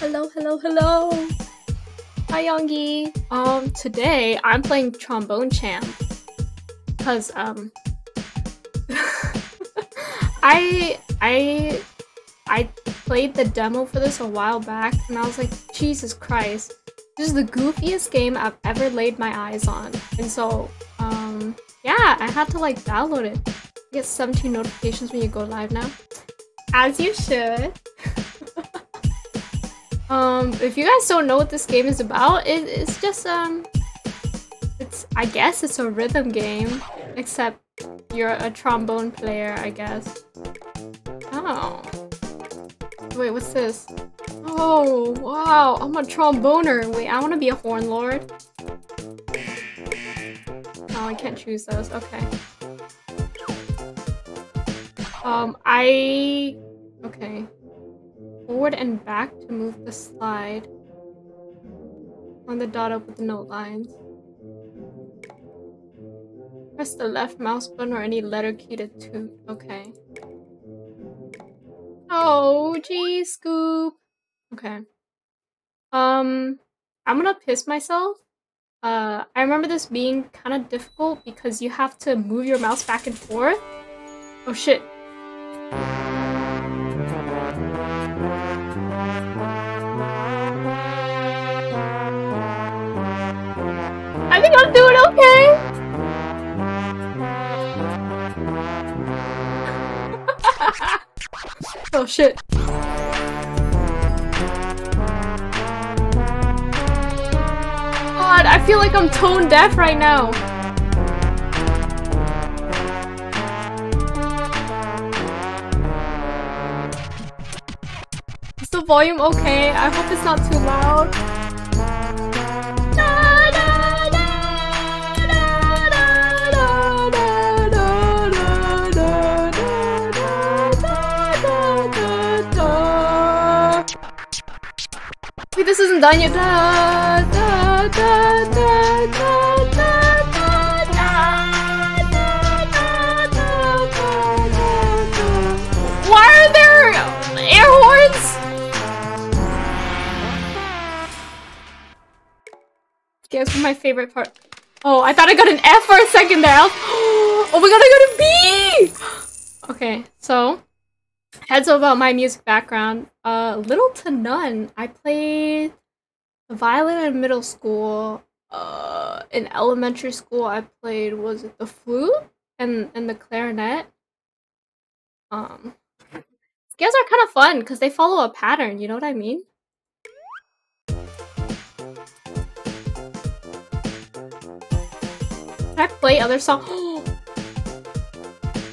Hello, hello, hello. Hi, Youngie. Um, today I'm playing Trombone Champ. Cause, um... I... I... I played the demo for this a while back, and I was like, Jesus Christ. This is the goofiest game I've ever laid my eyes on. And so, um... Yeah, I had to, like, download it. You get 17 notifications when you go live now. As you should. Um, if you guys don't know what this game is about, it, it's just, um, it's, I guess it's a rhythm game, except you're a trombone player, I guess. Oh. Wait, what's this? Oh, wow, I'm a tromboner. Wait, I want to be a horn lord. Oh, I can't choose those. Okay. Um, I... Okay forward and back to move the slide on the dot up with the note lines. Press the left mouse button or any letter key to toot. Okay. Oh, gee, Scoop. Okay. Um, I'm gonna piss myself. Uh, I remember this being kind of difficult because you have to move your mouse back and forth. Oh shit. I'm doing okay. oh shit. God, I feel like I'm tone deaf right now. Is the volume okay? I hope it's not too loud. Isn't done yet. Da, da, da, Why are there air horns? Guess my favorite part. Oh, I thought I got an F for a second there. oh my god, I got a B! Okay, so heads up about my music background. Uh, little to none. I played the violin in middle school. Uh, in elementary school, I played was it the flute and and the clarinet. Um, scales are kind of fun because they follow a pattern. You know what I mean? Can I play other songs?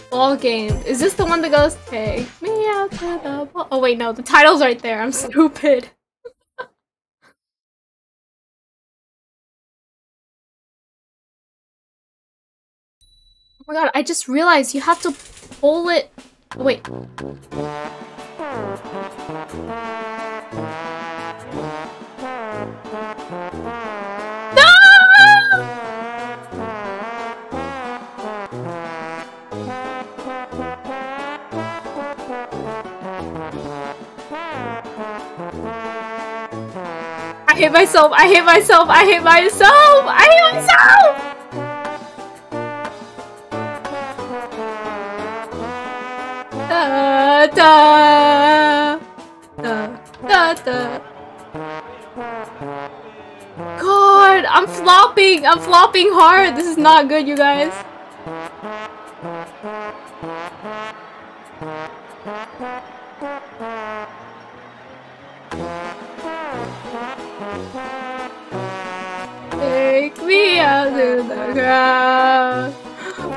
ball game. Is this the one that goes, take me out to the ball? Oh wait, no, the title's right there. I'm stupid. My god, I just realized you have to pull it. Oh, wait. hate myself. I hate myself. I hate myself. I hate myself. Da da da da. God, I'm flopping. I'm flopping hard. This is not good, you guys. Take me out to the ground.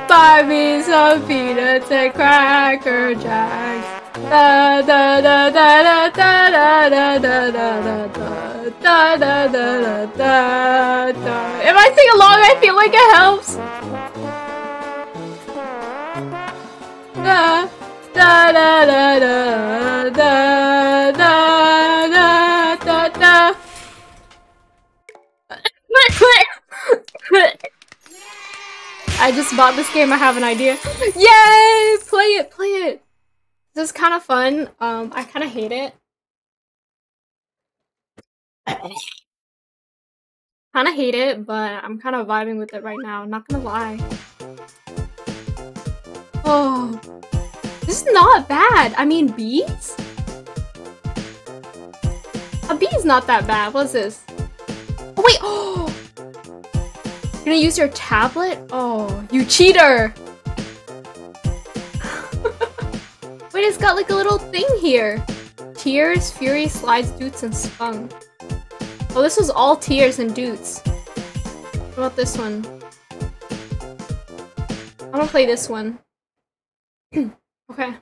Buy me some peanuts and cracker jacks. Da da da da da da da da da da da da da da da If I sing along, I feel like it helps. Da da da da da da da da da da I just bought this game, I have an idea. Yay! Play it, play it! This is kind of fun. Um, I kind of hate it. kind of hate it, but I'm kind of vibing with it right now. Not gonna lie. Oh, this is not bad. I mean, bees? A bee is not that bad. What's this? Oh, wait. Oh, you're gonna use your tablet? Oh, you cheater. It's got like a little thing here. Tears, Fury, Slides, Doots, and Spunk. Oh, this was all tears and Doots. What about this one? I'm gonna play this one. okay.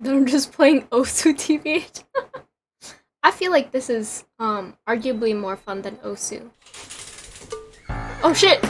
Then I'm just playing Osu TVH. I feel like this is um arguably more fun than Osu. Oh shit!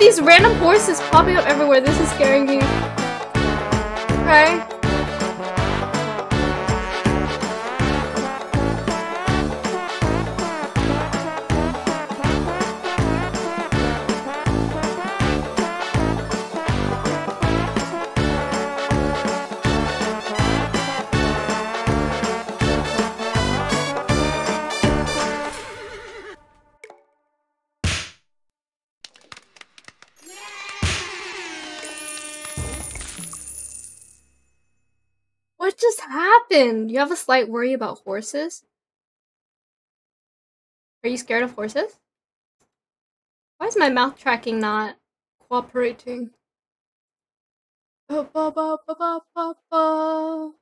These random horses popping up everywhere. This is scaring me. Okay. Happened? You have a slight worry about horses? Are you scared of horses? Why is my mouth tracking not cooperating? Ba, ba, ba.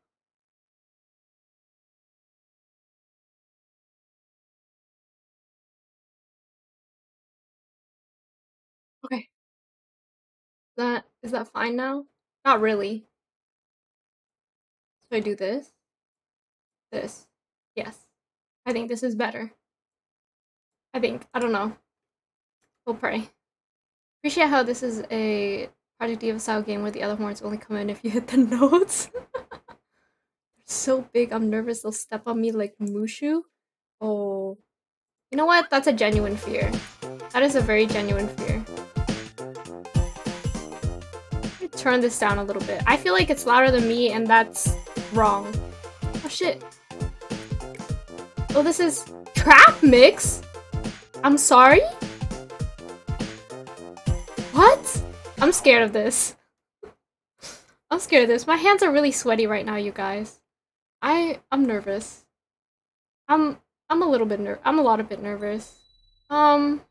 Okay. That is that fine now? Not really. So I do this. This. Yes. I think this is better. I think. I don't know. We'll pray. Appreciate how this is a Project Diva style game where the other horns only come in if you hit the notes. They're so big, I'm nervous they'll step on me like Mushu. Oh. You know what? That's a genuine fear. That is a very genuine fear. Turn this down a little bit. I feel like it's louder than me and that's wrong. Oh shit. Oh, this is trap mix? I'm sorry? What? I'm scared of this. I'm scared of this. My hands are really sweaty right now, you guys. I I'm nervous. I'm I'm a little bit ner I'm a lot of bit nervous. Um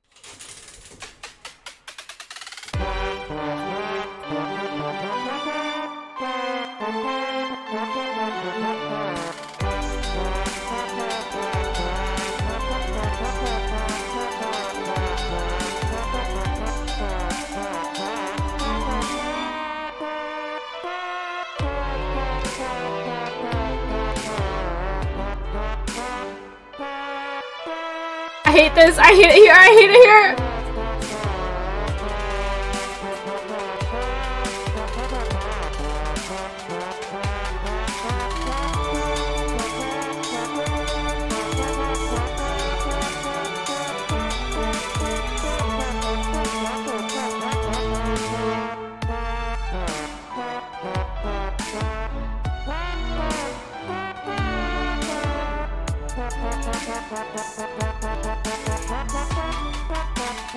hate this. I hate it here. I hate it here.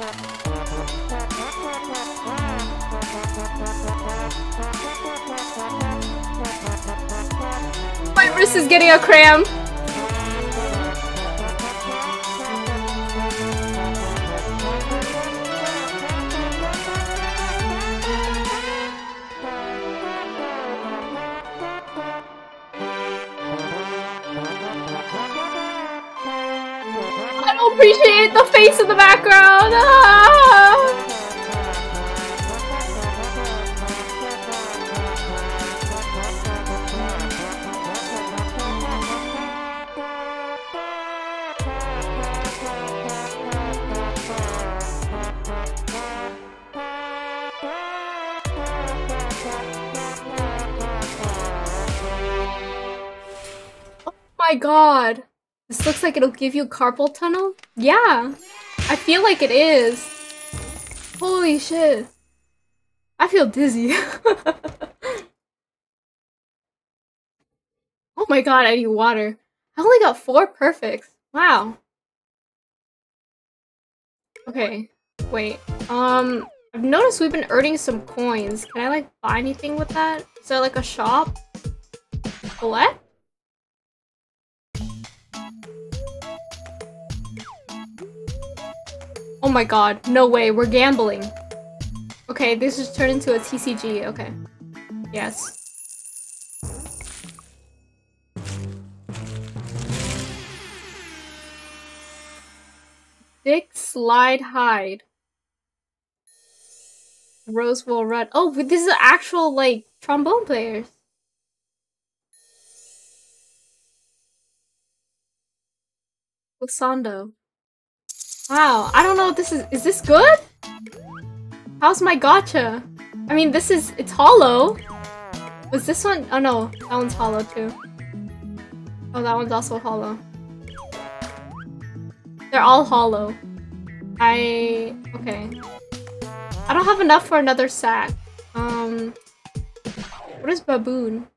My wrist is getting a cramp. My god. This looks like it'll give you carpal tunnel? Yeah. I feel like it is. Holy shit. I feel dizzy. oh my god, I need water. I only got four perfects. Wow. Okay. Wait. Um, I've noticed we've been earning some coins. Can I like buy anything with that? Is there like a shop? What? Oh my god, no way, we're gambling. Okay, this just turned into a TCG, okay. Yes. Dick Slide Hide. Roswell Rudd. Oh, but this is actual, like, trombone players. Sando. Wow, I don't know this is- is this good? How's my gacha? I mean, this is- it's hollow. Was this one? Oh no, that one's hollow too. Oh, that one's also hollow. They're all hollow. I... okay. I don't have enough for another sack. Um... What is baboon?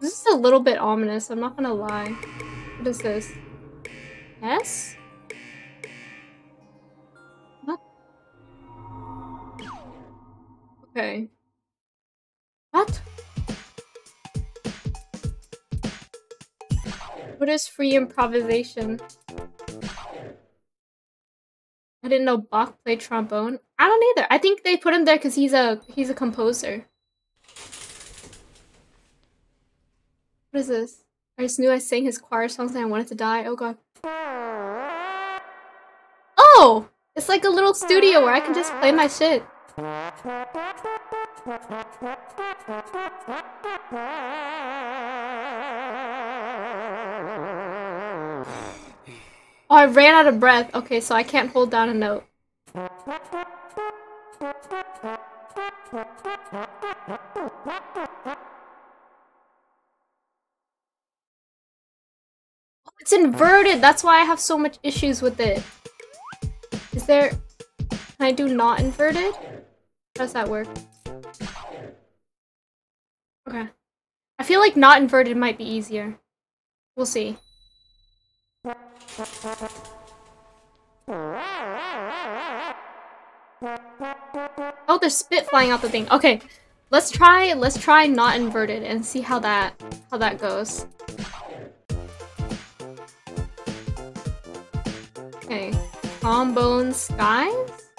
This is a little bit ominous, I'm not gonna lie. What is this? Yes? What? Okay. What? What is free improvisation? I didn't know Bach played trombone. I don't either. I think they put him there because he's a he's a composer. What is this? I just knew I sang his choir songs and I wanted to die. Oh god. Oh! It's like a little studio where I can just play my shit. Oh, I ran out of breath. Okay, so I can't hold down a note. It's inverted! That's why I have so much issues with it. Is there... Can I do not inverted? How does that work? Okay. I feel like not inverted might be easier. We'll see. Oh, there's spit flying out the thing. Okay, let's try let's try not inverted and see how that how that goes. Trombone skies.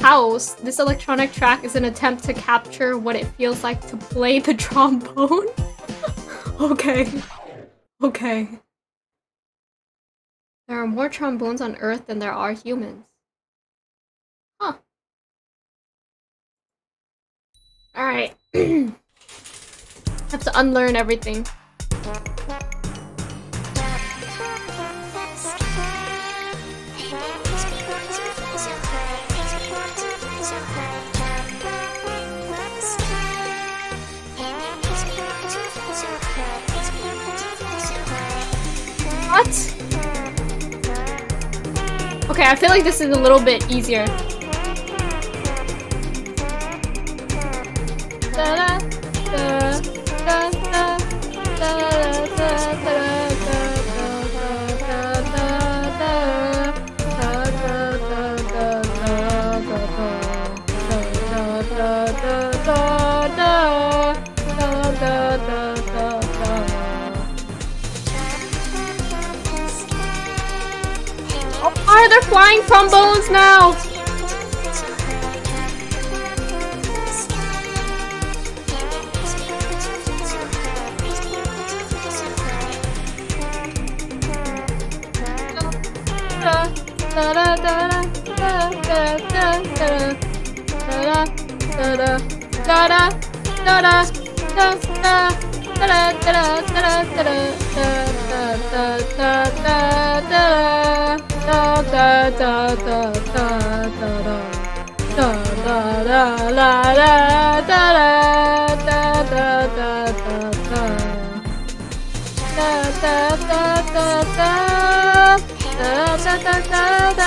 House. This electronic track is an attempt to capture what it feels like to play the trombone. okay. Okay. There are more trombones on Earth than there are humans. Huh. Alright. Have to unlearn everything. What? Okay, I feel like this is a little bit easier. Da, flying trombones now! da da da da da why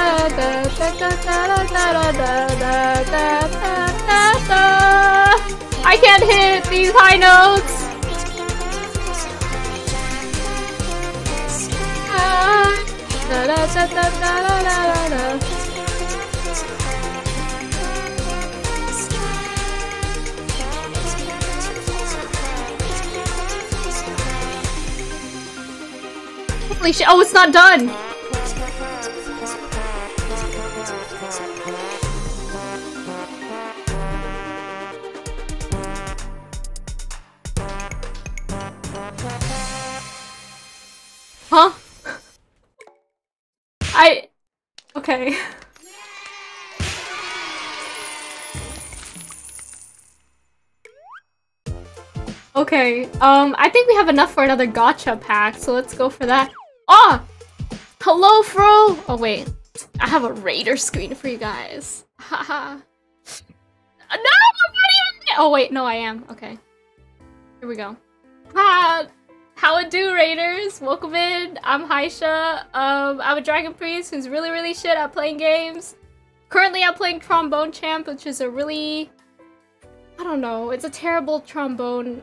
are there flying trombones now? I can't hit these high notes. Holy shit, oh it's not done! Okay. Okay, um, I think we have enough for another gacha pack, so let's go for that. Oh! Hello, Fro! Oh, wait. I have a Raider screen for you guys. Haha. no! I'm not even Oh, wait, no, I am. Okay. Here we go. Ah, how it do, Raiders? Welcome in. I'm Haishe. Um, I'm a Dragon Priest who's really, really shit at playing games. Currently, I'm playing Trombone Champ, which is a really... I don't know. It's a terrible trombone...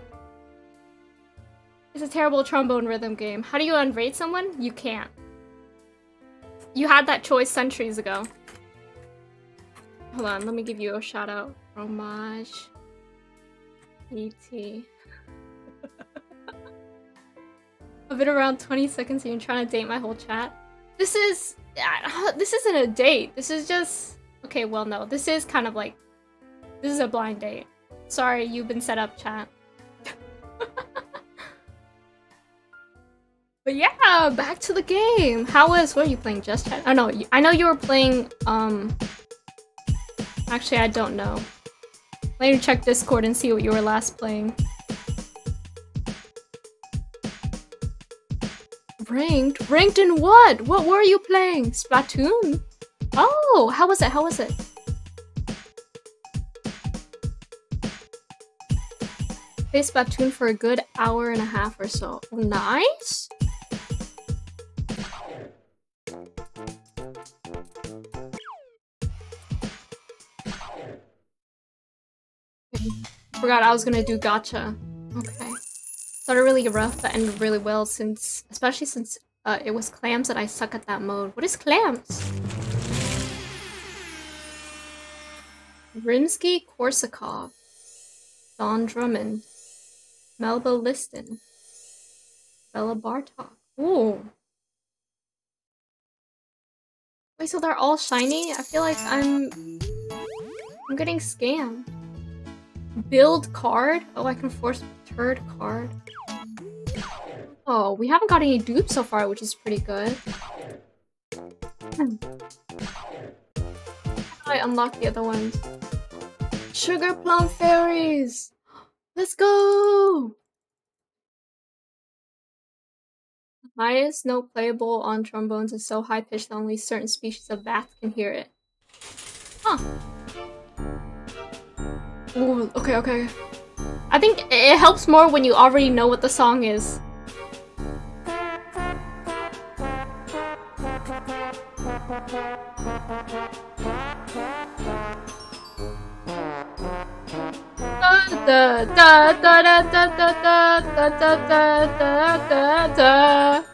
It's a terrible trombone rhythm game. How do you unrate someone? You can't. You had that choice centuries ago. Hold on, let me give you a shout out. Fromage. E.T. I've been around 20 seconds and you're trying to date my whole chat. This is... Uh, this isn't a date. This is just... Okay, well, no. This is kind of like... This is a blind date. Sorry, you've been set up, chat. but yeah, back to the game. How was... What are you playing? Just chat? Oh, no. I know you were playing... Um... Actually, I don't know. Me check Discord and see what you were last playing. Ranked? Ranked in what? What were you playing? Splatoon? Oh, how was it? How was it? Play Splatoon for a good hour and a half or so. Nice! Forgot I was gonna do gacha. Okay. Started really rough, but ended really well since, especially since uh, it was clams that I suck at that mode. What is clams? Rimsky Korsakov, Don Drummond, Melba Liston, Bela Bartok. Ooh. Wait, so they're all shiny? I feel like I'm... I'm getting scammed. Build card? Oh, I can force third card. Oh, we haven't got any dupes so far, which is pretty good. Hmm. I unlock the other ones. Sugar Plum Fairies! Let's go! highest note playable on trombones is so high pitched that only certain species of bats can hear it. Huh. Ooh, okay, okay. I think it helps more when you already know what the song is. da da da da da da da da da da da da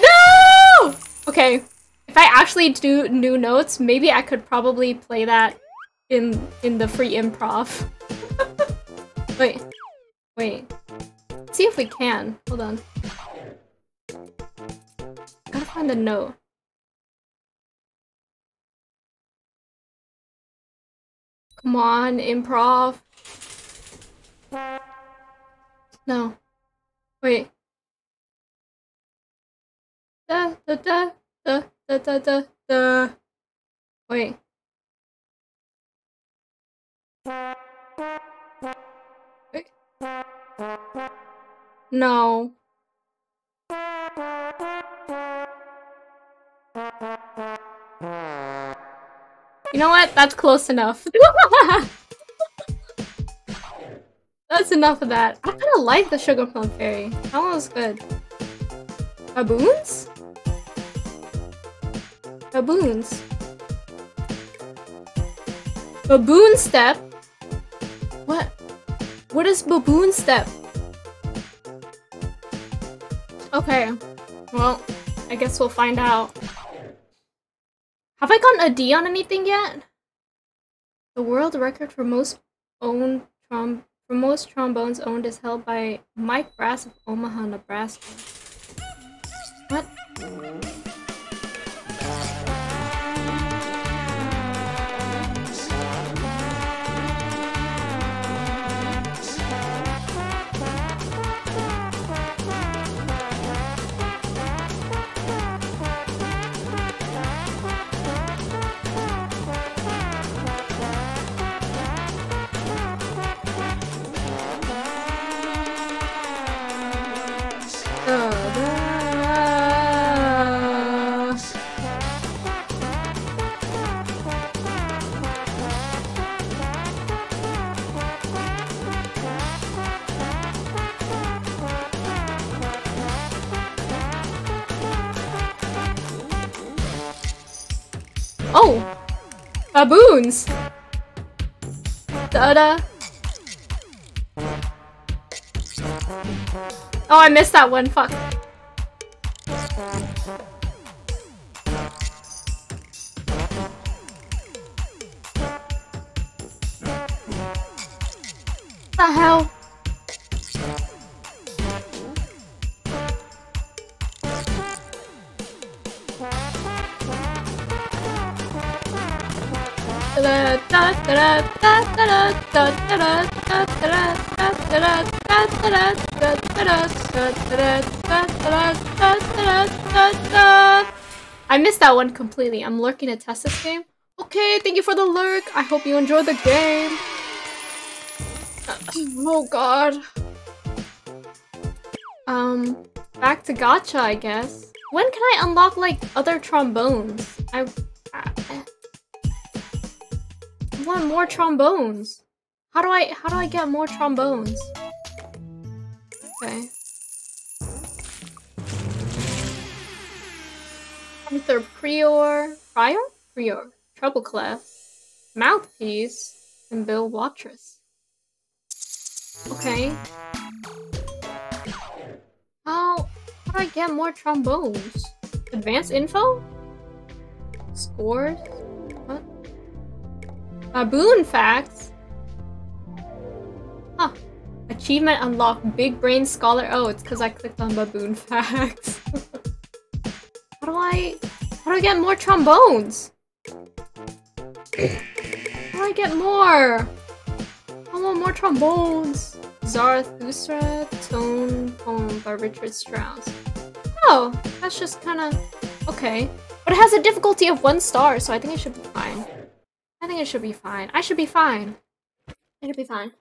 No! Okay, if I actually do new notes, maybe I could probably play that in in the free improv. wait, wait. Let's see if we can. Hold on. Gotta find a note. Come on, improv. No. Wait. Da da da da da da da da. Wait. Wait. No. You know what? That's close enough. That's enough of that. I kind of like the Sugar Plum Fairy. That one was good. Baboons? Baboons. Baboon step? What? What is baboon step? Okay. Well, I guess we'll find out. Have I gotten a D on anything yet? The world record for most owned trom for most trombones owned is held by Mike Brass of Omaha, Nebraska. What? Baboons! Da-da. Oh, I missed that one. Fuck. I missed that one completely. I'm lurking to test this game. Okay, thank you for the lurk. I hope you enjoy the game. Oh god. Um, back to gacha, I guess. When can I unlock like other trombones? I, I, I want more trombones. How do I how do I get more trombones? Okay. Arthur Pryor, Pryor, Pryor, Treble Clef, Mouthpiece, and Bill Watrous. Okay. How, how do I get more trombones? Advanced info? Scores? Baboon facts? Huh. Achievement unlocked. Big Brain Scholar. Oh, it's because I clicked on baboon facts. how do I... How do I get more trombones? How do I get more? I want more trombones. Zarathustra Tone Poem by Richard Strauss. Oh, that's just kind of okay. But it has a difficulty of one star, so I think it should be fine. I think it should be fine. I should be fine. It'll be fine.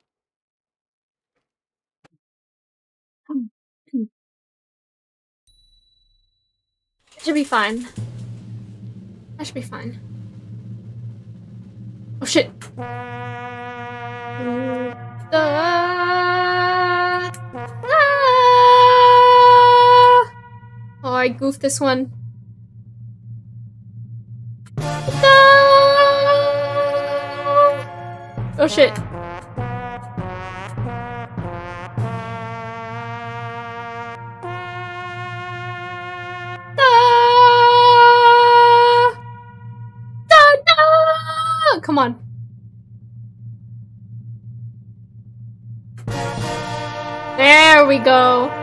It should be fine. I should be fine. Oh shit! Oh, I goofed this one. Oh shit. Come on. There we go.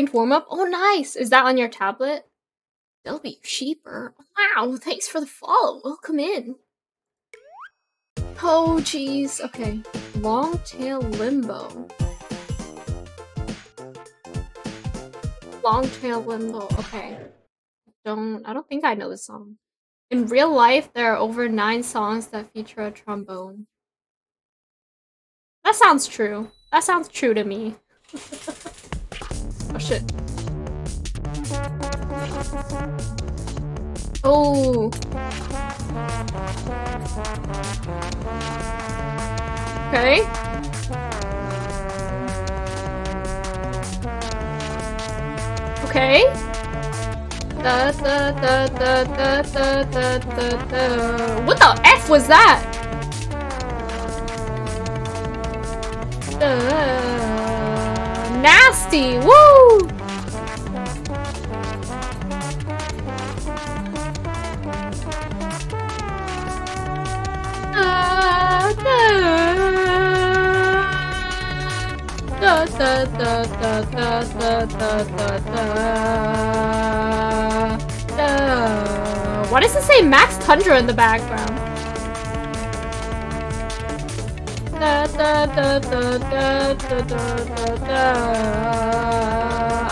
Ranked warm up? Oh, nice! Is that on your tablet? W Sheeper. Wow, thanks for the follow. Welcome in. Oh, jeez. Okay. Long tail limbo. Long tail limbo. Okay. Don't I don't think I know this song. In real life, there are over nine songs that feature a trombone. That sounds true. That sounds true to me. Oh shit. Oh. Okay. Okay. Da, da, da, da, da, da, da, da, What the F was that? Da nasty! Woo! Da, da, da, da, da, da, da, da, da. Why does it say Max Tundra in the background?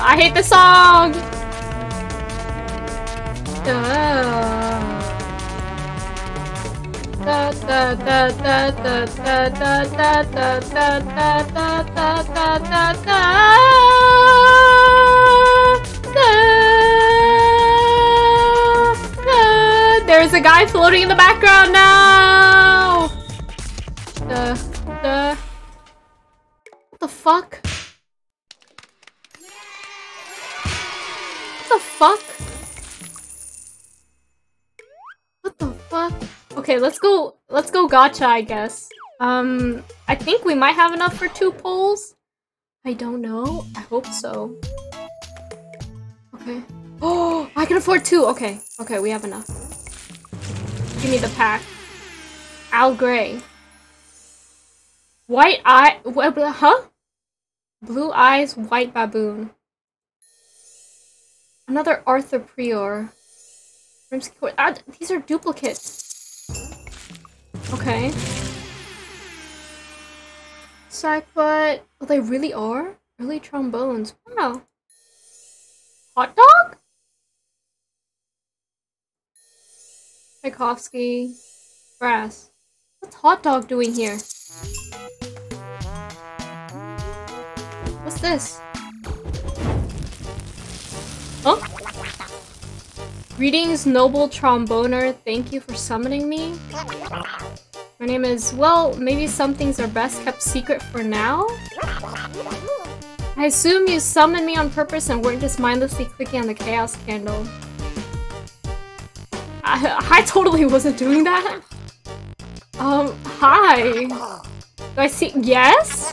I hate this song! There's a guy floating in the background now! Uh fuck? What the fuck? What the fuck? Okay, let's go, let's go gacha, I guess. Um, I think we might have enough for two polls. I don't know. I hope so. Okay. Oh, I can afford two. Okay, okay, we have enough. Give me the pack. Al Grey. White eye, huh? Blue eyes, white baboon. Another Arthur Pryor. Ah, these are duplicates. Okay. Sackbut. Oh, they really are? Really trombones. Wow. Hot dog? Tchaikovsky. Brass. What's hot dog doing here? This? Huh? Greetings, noble tromboner. Thank you for summoning me. My name is, well, maybe some things are best kept secret for now? I assume you summoned me on purpose and weren't just mindlessly clicking on the chaos candle. I, I totally wasn't doing that. Um, hi. Do I see- yes?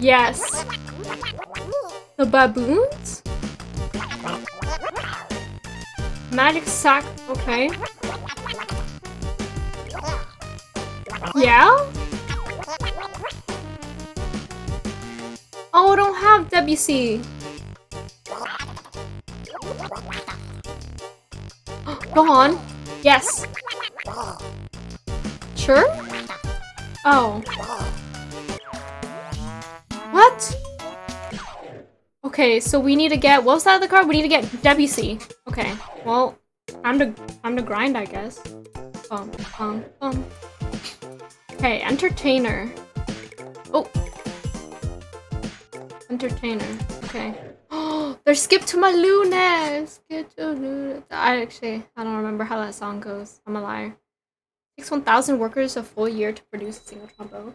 Yes. The baboons? Magic sack, okay. Yeah? Oh, I don't have Debussy. Go on. Yes. Sure? Oh. What? Okay, so we need to get what was that other card? We need to get Debussy. Okay. Well, I'm to I'm to grind, I guess. Okay, entertainer. Oh. Entertainer. Okay. Oh, there's skip to my Luna. Skip to Luna. I actually I don't remember how that song goes. I'm a liar. It takes 1,000 workers a full year to produce a single trombone.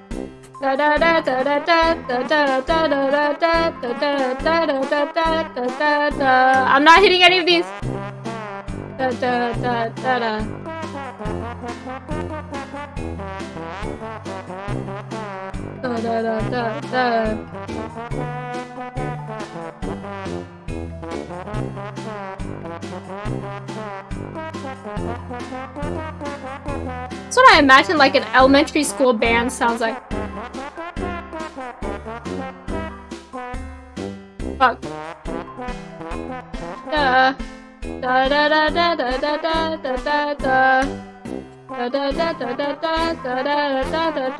I'm not hitting any of these. That's what I imagine like an elementary school band sounds like. Fuck. Da da da da da da da da da da da. Da da da da da da da da da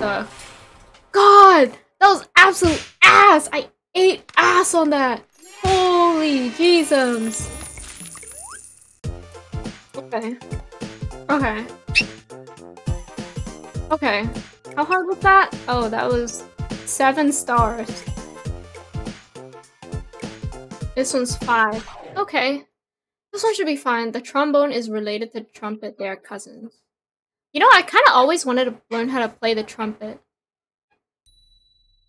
da God, that was absolute ass. I ate ass on that. Holy Jesus. Okay. Okay. Okay. How hard was that? Oh, that was seven stars. This one's five. Okay. This one should be fine. The trombone is related to trumpet. They are cousins. You know, I kind of always wanted to learn how to play the trumpet.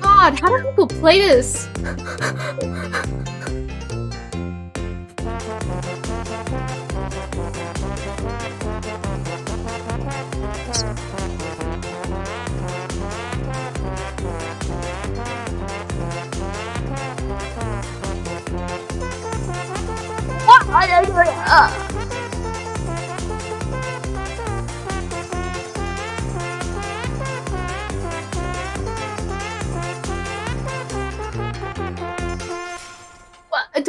God, how do people play this? What?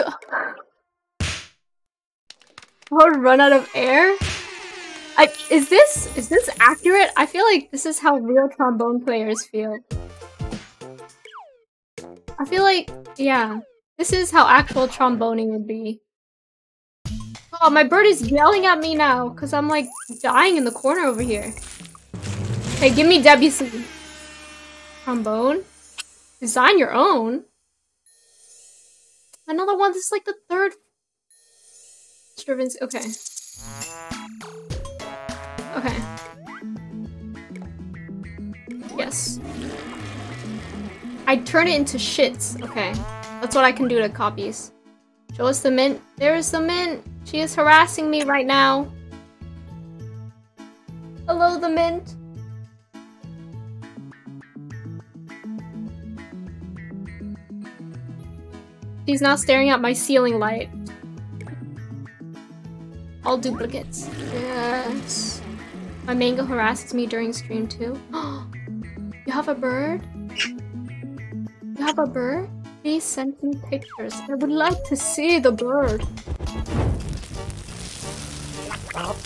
I would run out of air? I, is this is this accurate? I feel like this is how real trombone players feel. I feel like, yeah, this is how actual tromboning would be. Oh, my bird is yelling at me now because I'm like dying in the corner over here. Hey, give me Debussy. Trombone? Design your own? Another one, this is like the third Stravinsky. Okay. Okay. Yes. I turn it into shits. Okay. That's what I can do to copies. Show us the mint. There is the mint. She is harassing me right now. Hello, the mint. She's now staring at my ceiling light. All duplicates. Yes. My mango harasses me during stream too. you have a bird? You have a bird? Please send me pictures. I would like to see the bird. Oh,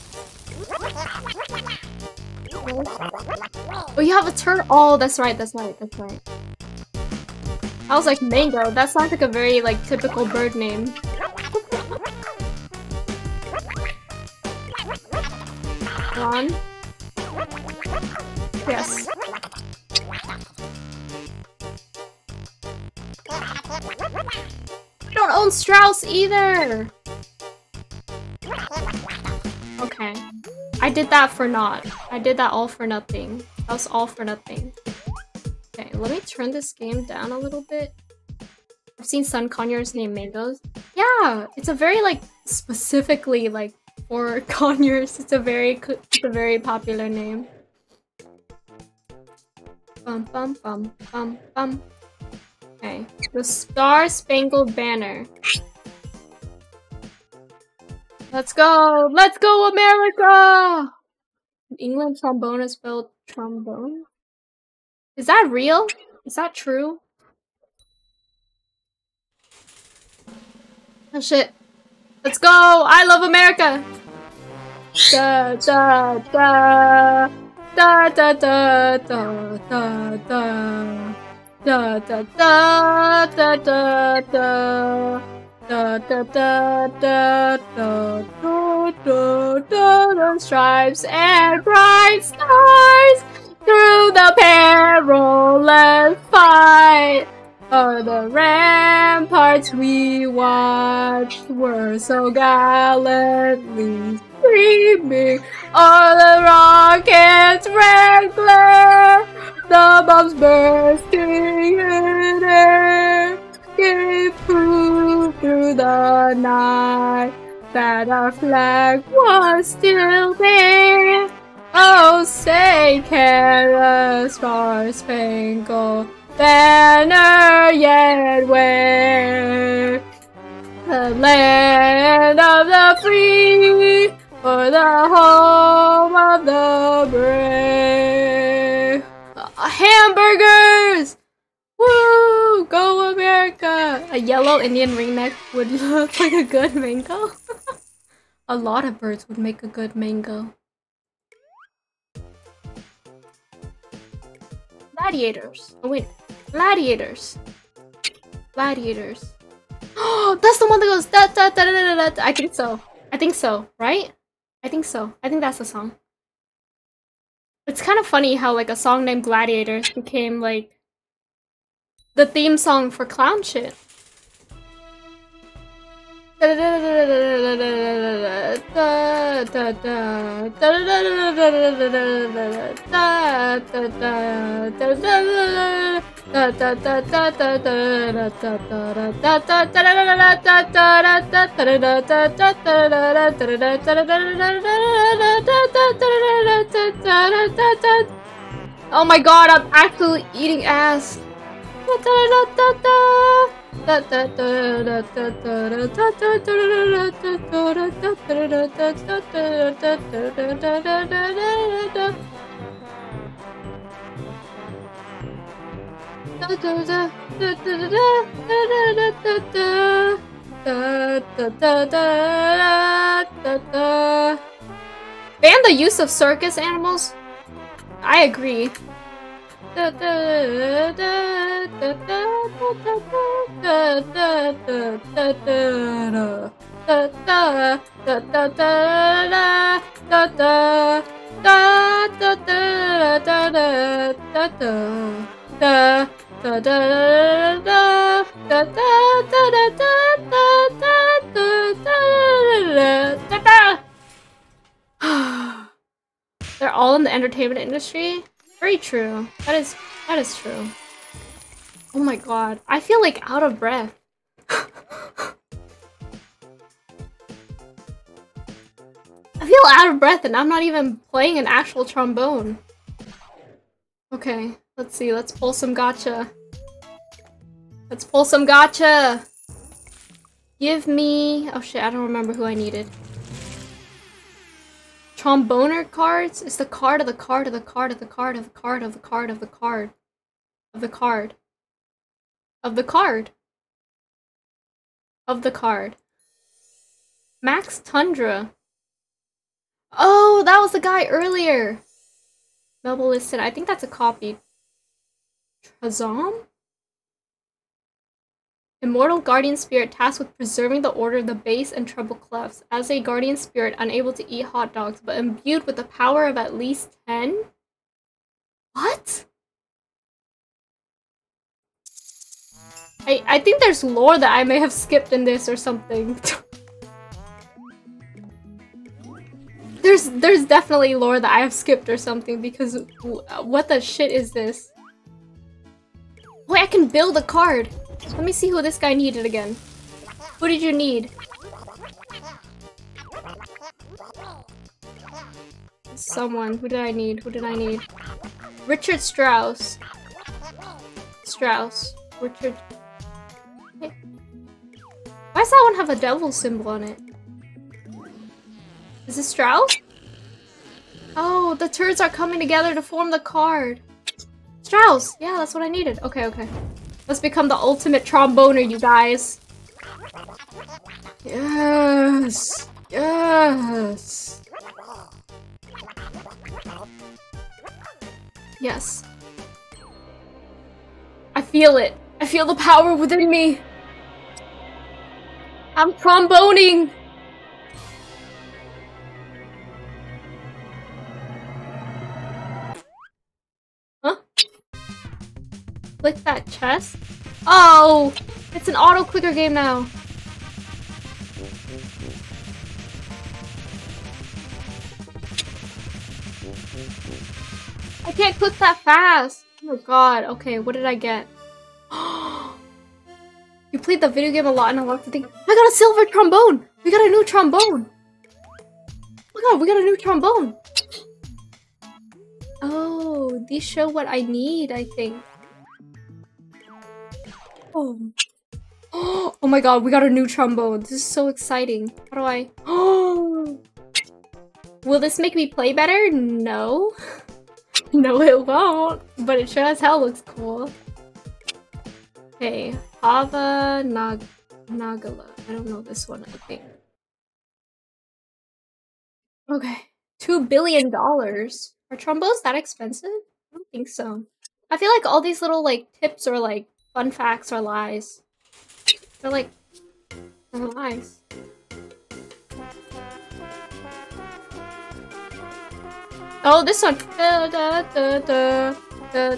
you have a turtle. Oh, that's right, that's right, that's right. I was like, mango. That sounds like a very, like, typical bird name. One. Yes. I don't own Strauss either! Okay. I did that for not. I did that all for nothing. That was all for nothing. Okay, let me turn this game down a little bit. I've seen Sun Conures name mangoes. Yeah, it's a very like specifically like for Conures. It's a very it's a very popular name. Bum bum bum bum bum. Okay, the Star Spangled Banner. Let's go! Let's go, America! England trombone is spelled trombone? Is that real? Is that true? Oh shit. Let's go! I love America! Da da da da da da da da da da da da da da da Da da da da da da da da stripes and bright stars through the perilous fight. Oh, the ramparts we watched were so gallantly streaming. All the rockets red glare, the bombs bursting in air gave proof through the night that our flag was still there. Oh, say, can a star-spangled banner yet wave? The land of the free, or the home of the brave. Uh, hamburgers! Woo! Go America! A yellow Indian ringneck would look like a good mango. a lot of birds would make a good mango. Gladiators. Oh wait. Gladiators. Gladiators. Oh, that's the one that goes da da da da da da. I think so. I think so, right? I think so. I think that's the song. It's kind of funny how like a song named Gladiators became like the theme song for clown shit. Oh my god, I'm actually eating ass. Ban the use of circus animals? I agree. Oh They're all in the entertainment industry? Very true. That is that is true. Oh my god. I feel like out of breath. I feel out of breath and I'm not even playing an actual trombone. Okay, Let's see, let's pull some gacha. Let's pull some gacha! Give me... Oh shit, I don't remember who I needed. Tromboner cards? It's the card of the card of the card of the card of the card of the card of the card. Of the card. Of the card. Of the card. Max Tundra. Oh, that was the guy earlier! Melba Liston. I think that's a copy. Trazom? Immortal guardian spirit tasked with preserving the order of the bass and treble clefs. As a guardian spirit, unable to eat hot dogs, but imbued with the power of at least 10? What? I, I think there's lore that I may have skipped in this or something. there's there's definitely lore that I have skipped or something because what the shit is this? Wait, I can build a card. Let me see who this guy needed again. Who did you need? Someone. Who did I need? Who did I need? Richard Strauss. Strauss. Richard. Hey. Why does that one have a devil symbol on it? Is this Strauss? Oh, the turds are coming together to form the card. Strauss! Yeah, that's what I needed. Okay, okay. Let's become the ultimate tromboner, you guys. Yes! Yes! Yes. I feel it. I feel the power within me. I'm tromboning! Click that chest? Oh! It's an auto clicker game now. I can't click that fast. Oh my god. Okay, what did I get? you played the video game a lot and I love to think. I got a silver trombone! We got a new trombone! Oh my god, we got a new trombone! Oh, these show what I need, I think. Oh. Oh my god, we got a new trombone. This is so exciting. How do I... Oh! Will this make me play better? No. no, it won't. But it sure as hell looks cool. Okay, Hava Nag Nagila. I don't know this one, I think. Okay. Two billion dollars? Are trombones that expensive? I don't think so. I feel like all these little like tips or like fun facts are lies. They're like, they're lies. Oh, this one. Da, da, da, da. Da,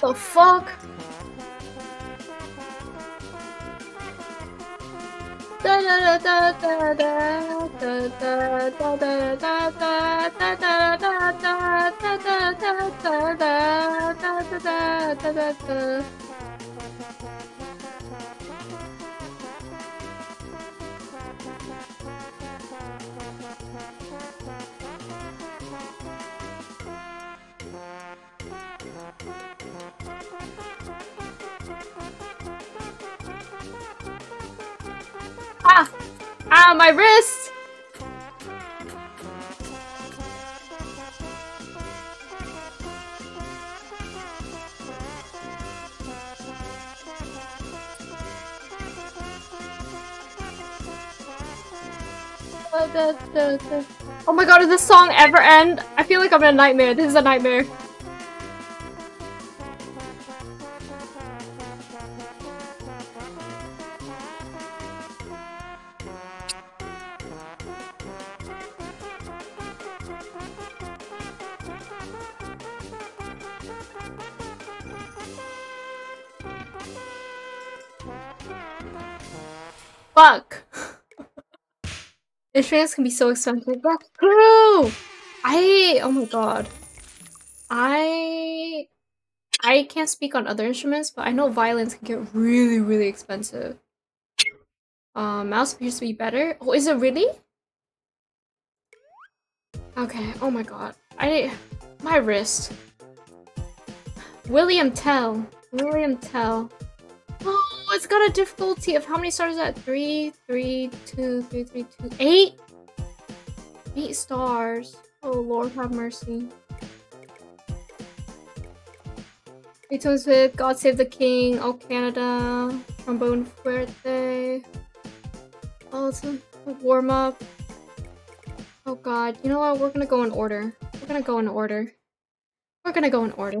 da, da, da, da, da, da, da, da, da, da, da, da, da, da, da, The fuck? Da da da da da da da da da da da da da Ah, my wrist! Oh my god, does this song ever end? I feel like I'm in a nightmare. This is a nightmare. Fuck. Insurance can be so expensive. That's true! I oh my god. I I can't speak on other instruments, but I know violins can get really, really expensive. Um, mouse appears to be better. Oh, is it really? Okay, oh my god. I my wrist. William Tell. William Tell. Oh, it's got a difficulty of how many stars is that? Three, three, two, three, three, two, eight? Eight stars. Oh Lord have mercy. Beethoven's with God Save the King, Oh Canada, Trombone Fuerte. Oh, it's a warm up. Oh god, you know what? We're gonna go in order. We're gonna go in order. We're gonna go in order.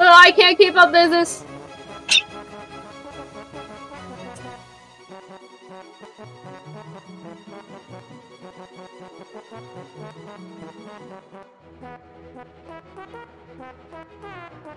Oh, I can't keep up with this.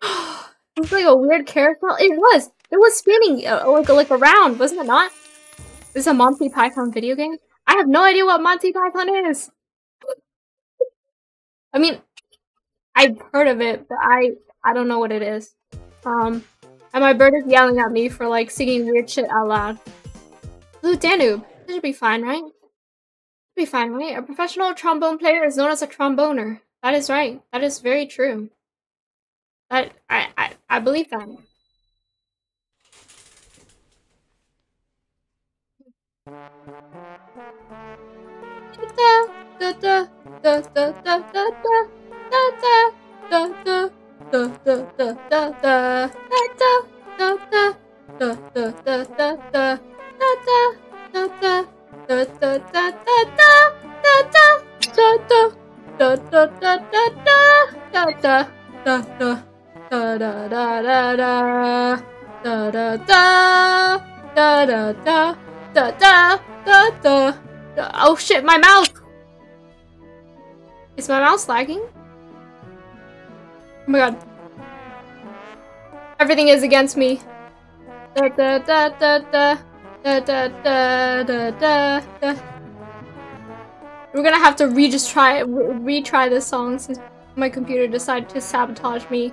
da da da da da it was like a weird carousel. It was. It was spinning uh, like like around, wasn't it not? This is a Monty Python video game. I have no idea what Monty Python is. I mean, I've heard of it, but I I don't know what it is. Um, and my bird is yelling at me for like singing weird shit out loud. Blue Danube. This should be fine, right? Should be fine, right? A professional trombone player is known as a tromboner. That is right. That is very true. I I I, I believe that. Da da da da da da da da da da da da da da da Oh shit, my mouse! Is my mouse lagging? Oh my god. Everything is against me. Da da da da da da da da da da da We're gonna have to re just try retry this song since my computer decided to sabotage me.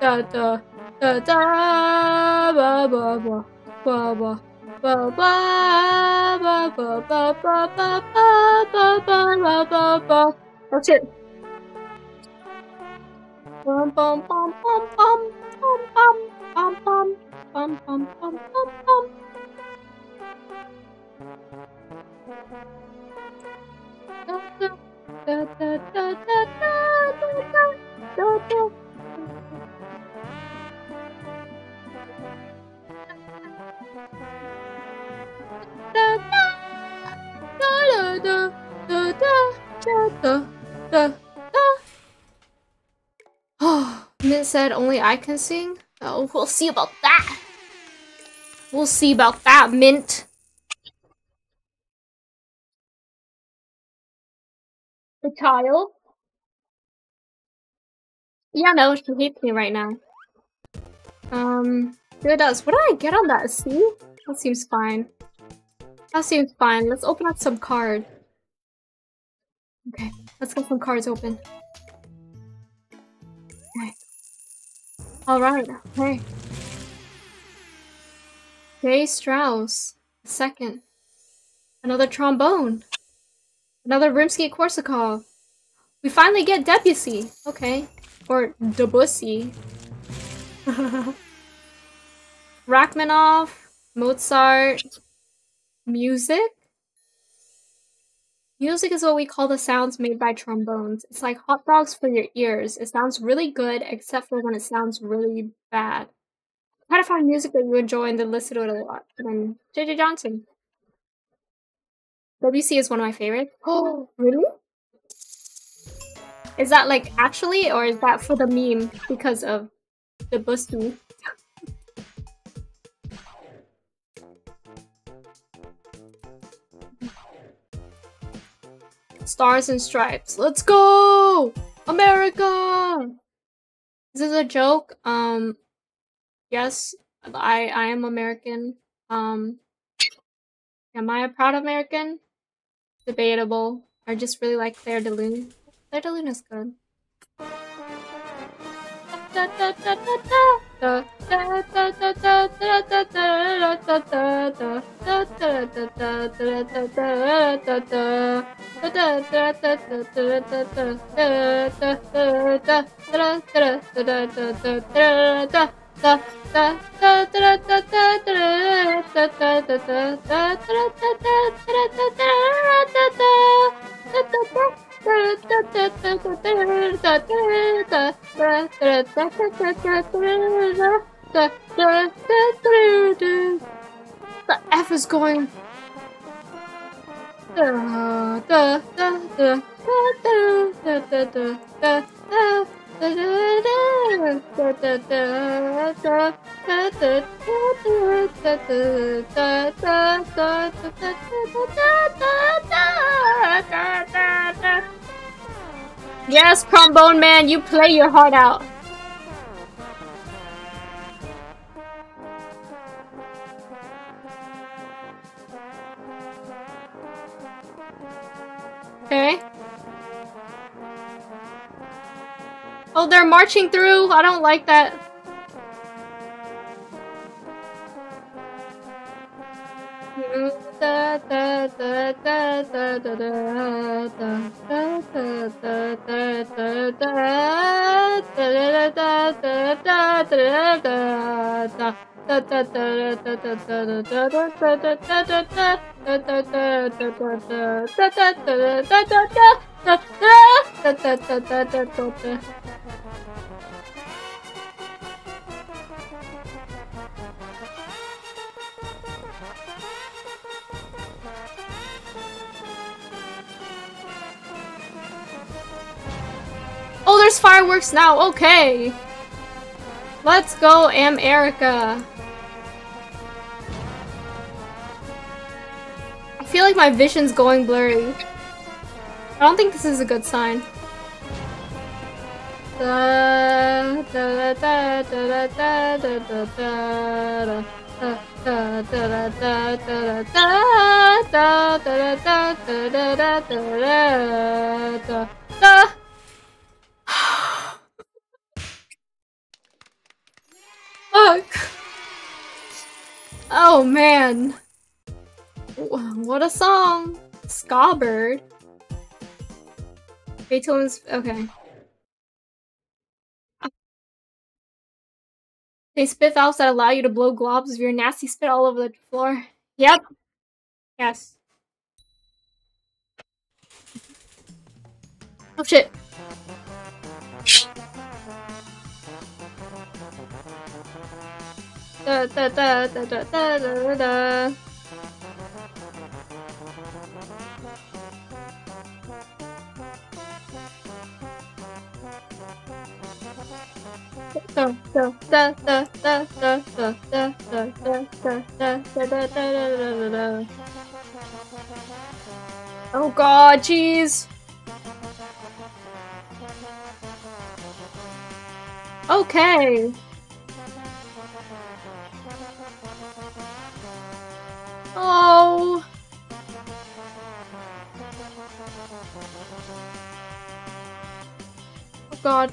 da da da da ba ba ba ba ba ba ba ba ba ba ba ba ba ba ba ba ba That's it. Bum bum bum bum bum bum bum bum bum bum bum bum bum Da da da da da da da da da Oh, Mint said only I can sing? Oh, we'll see about that. We'll see about that, Mint. The child? Yeah, no, she hates me right now. Um, it does. What did I get on that? C? That seems fine. That seems fine. Let's open up some cards. Okay, let's get some cards open. Okay. Alright, okay. Jay Strauss. Second. Another trombone. Another Rimsky-Korsakov. We finally get Debussy. Okay. Or Debussy. Rachmaninoff. Mozart. Music? Music is what we call the sounds made by trombones. It's like hot dogs for your ears. It sounds really good, except for when it sounds really bad. Try to find music that you enjoy and then listen to it a lot. And then JJ Johnson. WC is one of my favorites. Oh, really? Is that like actually, or is that for the meme because of the Bustu? Stars and Stripes. Let's go! America! This is a joke? Um, yes, I, I am American. Um, am I a proud American? Debatable. I just really like Clair de Lune. Clair de Lune is good. タタタとタタタタラタタタタタタタタラタタラタタタタタタタタラタタタタタタタラタラタタタタタラタタタタタラタタタラタタタタタタラタタタラタタラタタタタタ The F is going. Yes, trombone man, you play your heart out. Okay. Oh, they're marching through. I don't like that. there's fireworks now. Okay. Let's go, America. I feel like my vision's going blurry. I don't think this is a good sign. Da, da, da, da, Fuck. Oh man. What a song! Ska Bird. Beethoven's okay. They spit valves that allow you to blow globs of your nasty spit all over the floor. Yep. Yes. Oh shit. Da da da da da da da da. Da da da da da da da da da da da da da da da da da. Oh god, jeez. Okay. Oh. Oh god.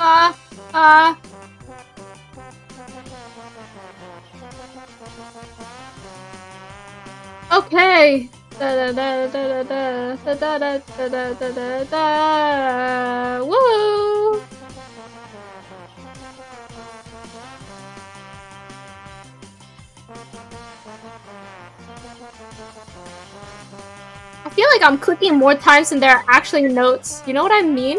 Ah, ah. Da. Woo! I feel like I'm clicking more times than there are actually notes. You know what I mean?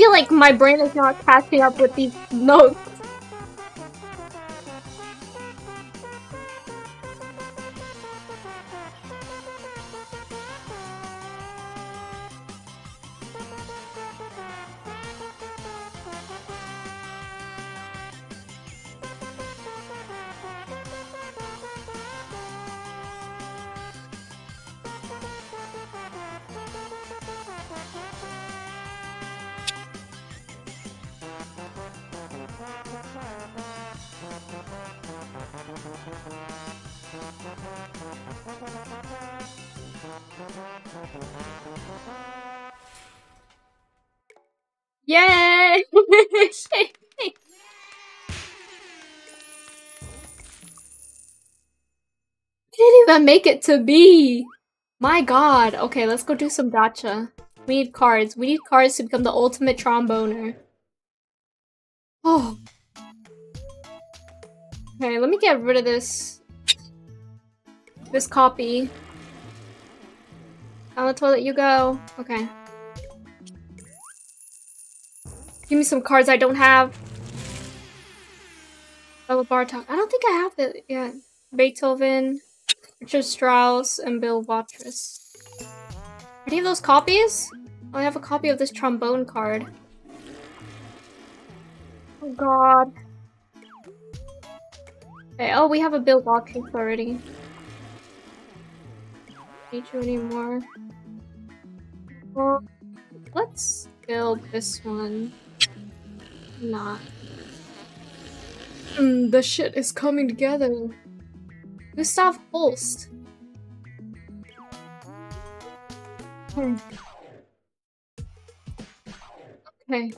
Feel like my brain is not catching up with these notes. Make it to B! My god. Okay, let's go do some gacha. We need cards. We need cards to become the ultimate tromboner. Oh. Okay, let me get rid of this. This copy. Down the toilet you go. Okay. Give me some cards I don't have. Bela Bartok. I don't think I have it yet. Beethoven, Richard Strauss, and Bill Watrous. Any of those copies? Oh, I have a copy of this trombone card. Oh god. Okay, oh, we have a Bill Watrous already. Need you anymore. Well, let's build this one not. Mm, the shit is coming together. Gustav Holst. Hmm. Okay.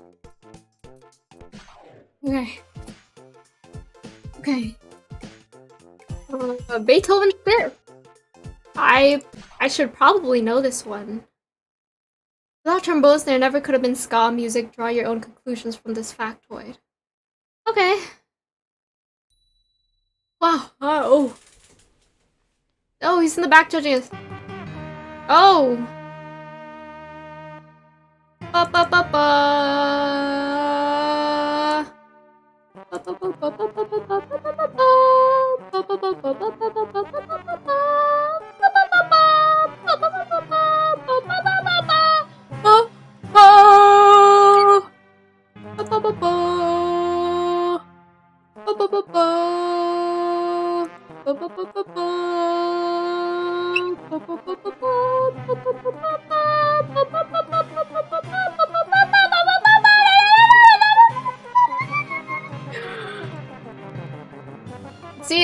Okay. Okay. Uh, Beethoven Fifth. I I should probably know this one. Without trombones, there never could have been ska music. Draw your own conclusions from this factoid. Okay. Wow. Uh, oh. Oh, he's in the back judging us. Oh. Ba ba ba ba. Ba ba ba ba ba ba ba ba ba ba ba. Ba ba ba ba ba ba.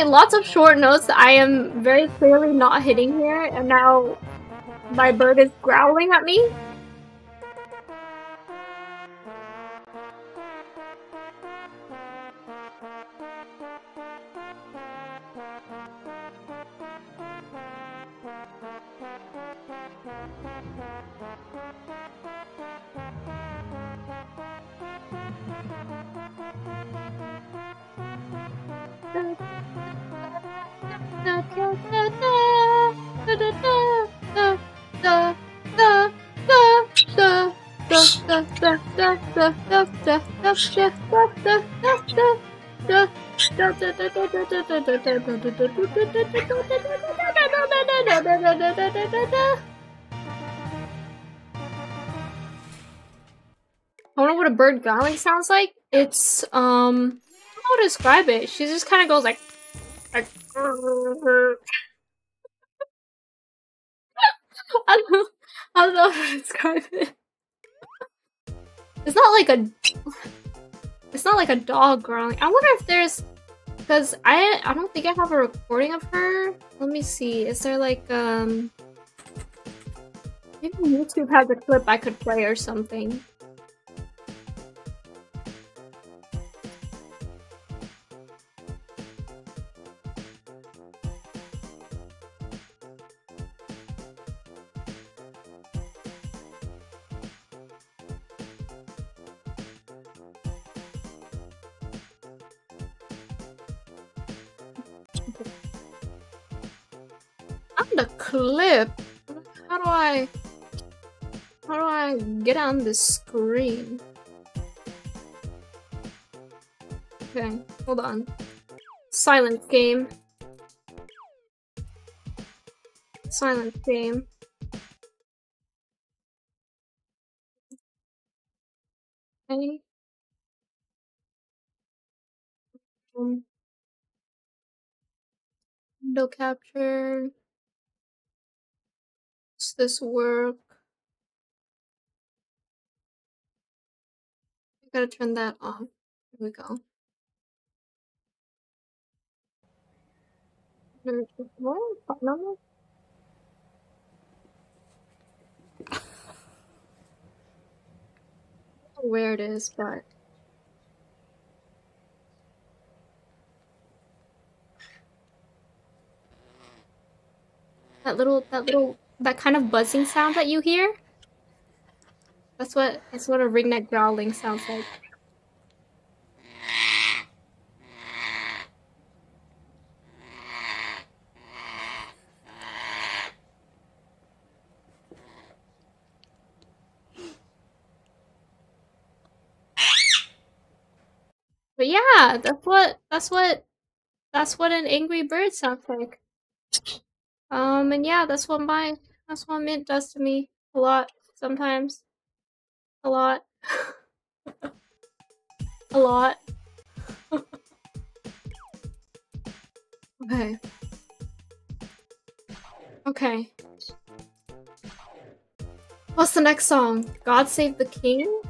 Lots of short notes that I am very clearly not hitting here, and now my bird is growling at me. I know what a bird growling sounds like. It's, um, I don't know how to describe it. She just kind of goes like, like I don't, know, I don't know how to describe it. It's not like a, it's not like a dog growling. I wonder if there's, because I, I don't think I have a recording of her. Let me see. Is there like, um, maybe YouTube has a clip I could play or something. Get on the screen? Okay, hold on. Silent game. Silent game. Okay. Um, window capture Does this work? Gotta turn that off. Here we go. where it is, but that little that little that kind of buzzing sound that you hear. That's what that's what a ringneck growling sounds like. But yeah, that's what that's what that's what an angry bird sounds like. Um, and yeah, that's what my that's what mint does to me a lot sometimes. A lot. a lot. okay. Okay. What's the next song? God Save the King?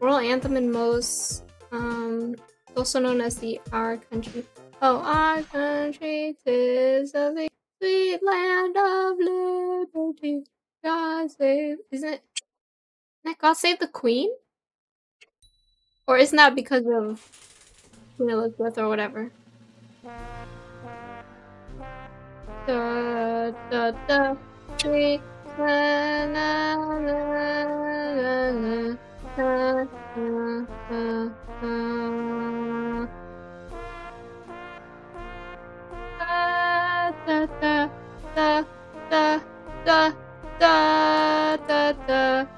World Anthem in most, um, also known as the Our Country. Oh, our country, tis of the Sweet land of liberty, God save. Isn't it? It God save the Queen? Or isn't that because of Queen Elizabeth or whatever? Da da da. Na, na, na. da da da da da da da da da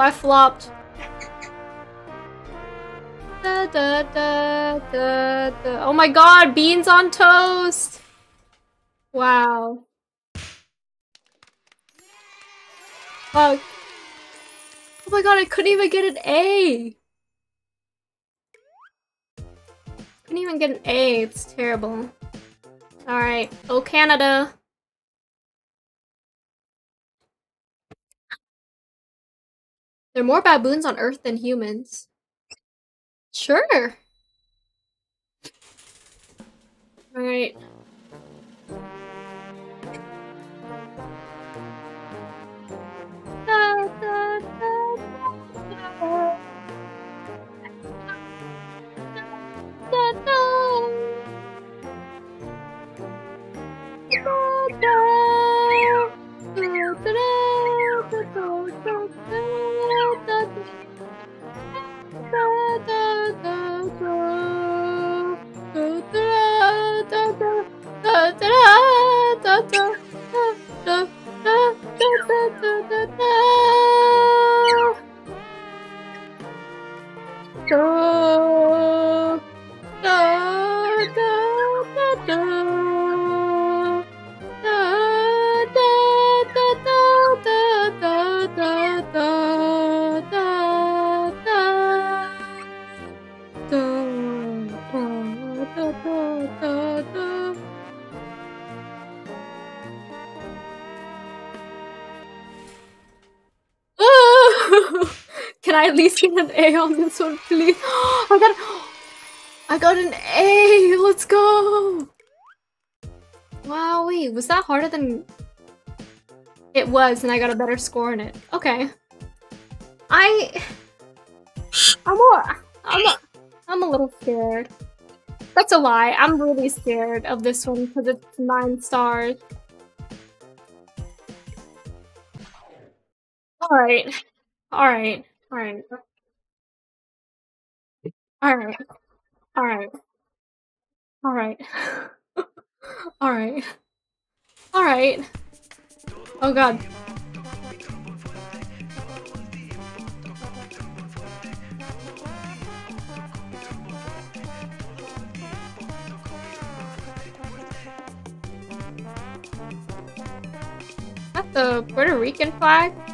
I flopped. Da, da, da, da, da. Oh my god, beans on toast! Wow. Fuck. Oh my god, I couldn't even get an A! Couldn't even get an A, it's terrible. Alright, oh Canada! There are more baboons on Earth than humans. Sure. da, da, da, da. I at least get an A on this one, please? I got, I got an A. Let's go. Wow, wait, was that harder than it was, and I got a better score in it? Okay. I, I'm more, I'm, a, I'm a little scared. That's a lie. I'm really scared of this one because it's nine stars. Alright. Alright. Alright. Alright. Alright. Alright. Alright. Oh god. That's the Puerto Rican flag?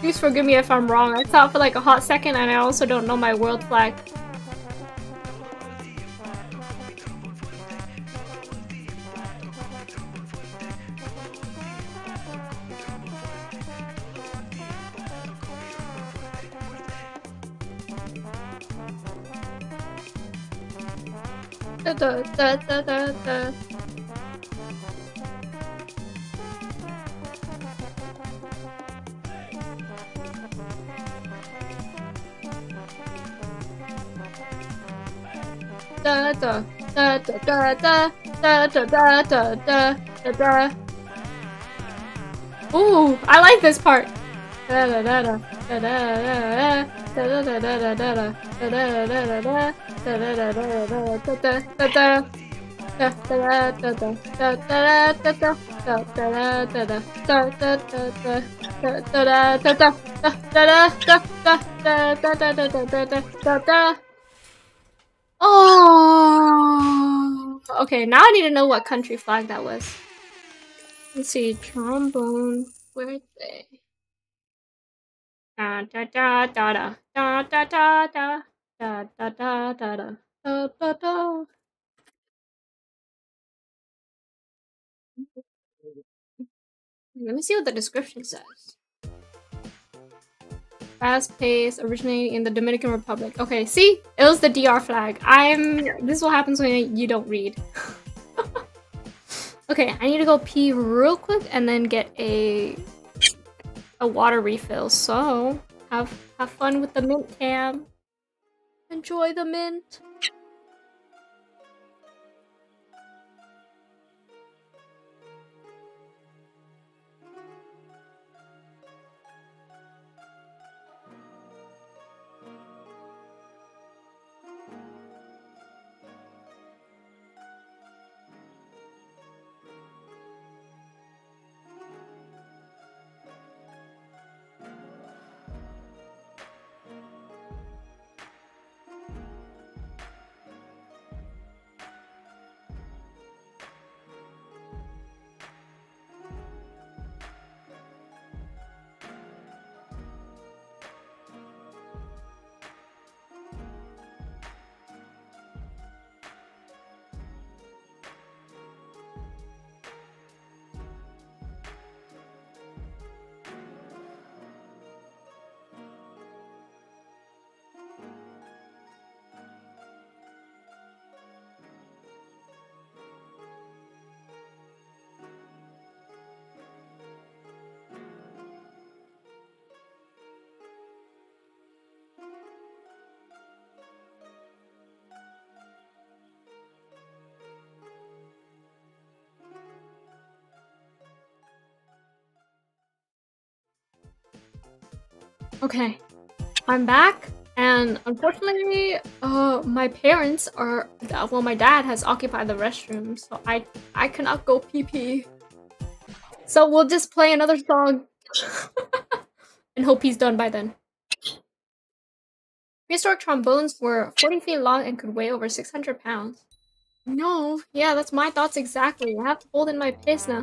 Please forgive me if I'm wrong. I thought for like a hot second and I also don't know my world flag. Da da da da da da. Da da da da da da da da da da da da da. Ooh, I like this part. Da da da da da da da da da da da da da da da da Oh, okay. Now I need to know what country flag that was. Let's see, trombone. Where are they? Da da da da da da da da da. Da da da da da da da da. Let me see what the description says. Fast pace, originating in the Dominican Republic. Okay, see? It was the DR flag. I'm- this is what happens when you don't read. okay, I need to go pee real quick and then get a- a water refill. So, have have fun with the mint cam. Enjoy the mint. Okay, I'm back, and unfortunately, uh, my parents are uh, well, my dad has occupied the restroom, so I I cannot go pee pee. So we'll just play another song and hope he's done by then. Prehistoric trombones were 40 feet long and could weigh over 600 pounds. No, yeah, that's my thoughts exactly. I have to hold in my piss now.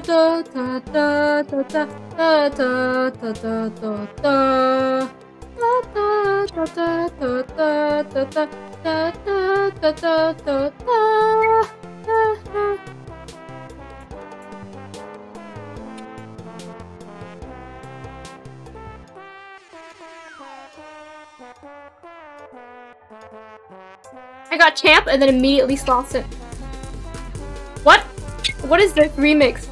da da da da da da da da da da da I got champ and then immediately lost it. What? What is this remix?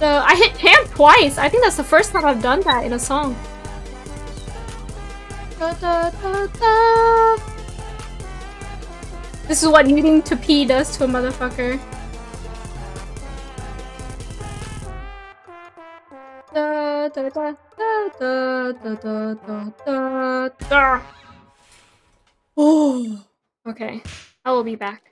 Da I hit ham twice. I think that's the first time I've done that in a song. Da da da. This is what needing to pee does to a motherfucker. Da da da da da da da da da. Oh. Okay, I will be back.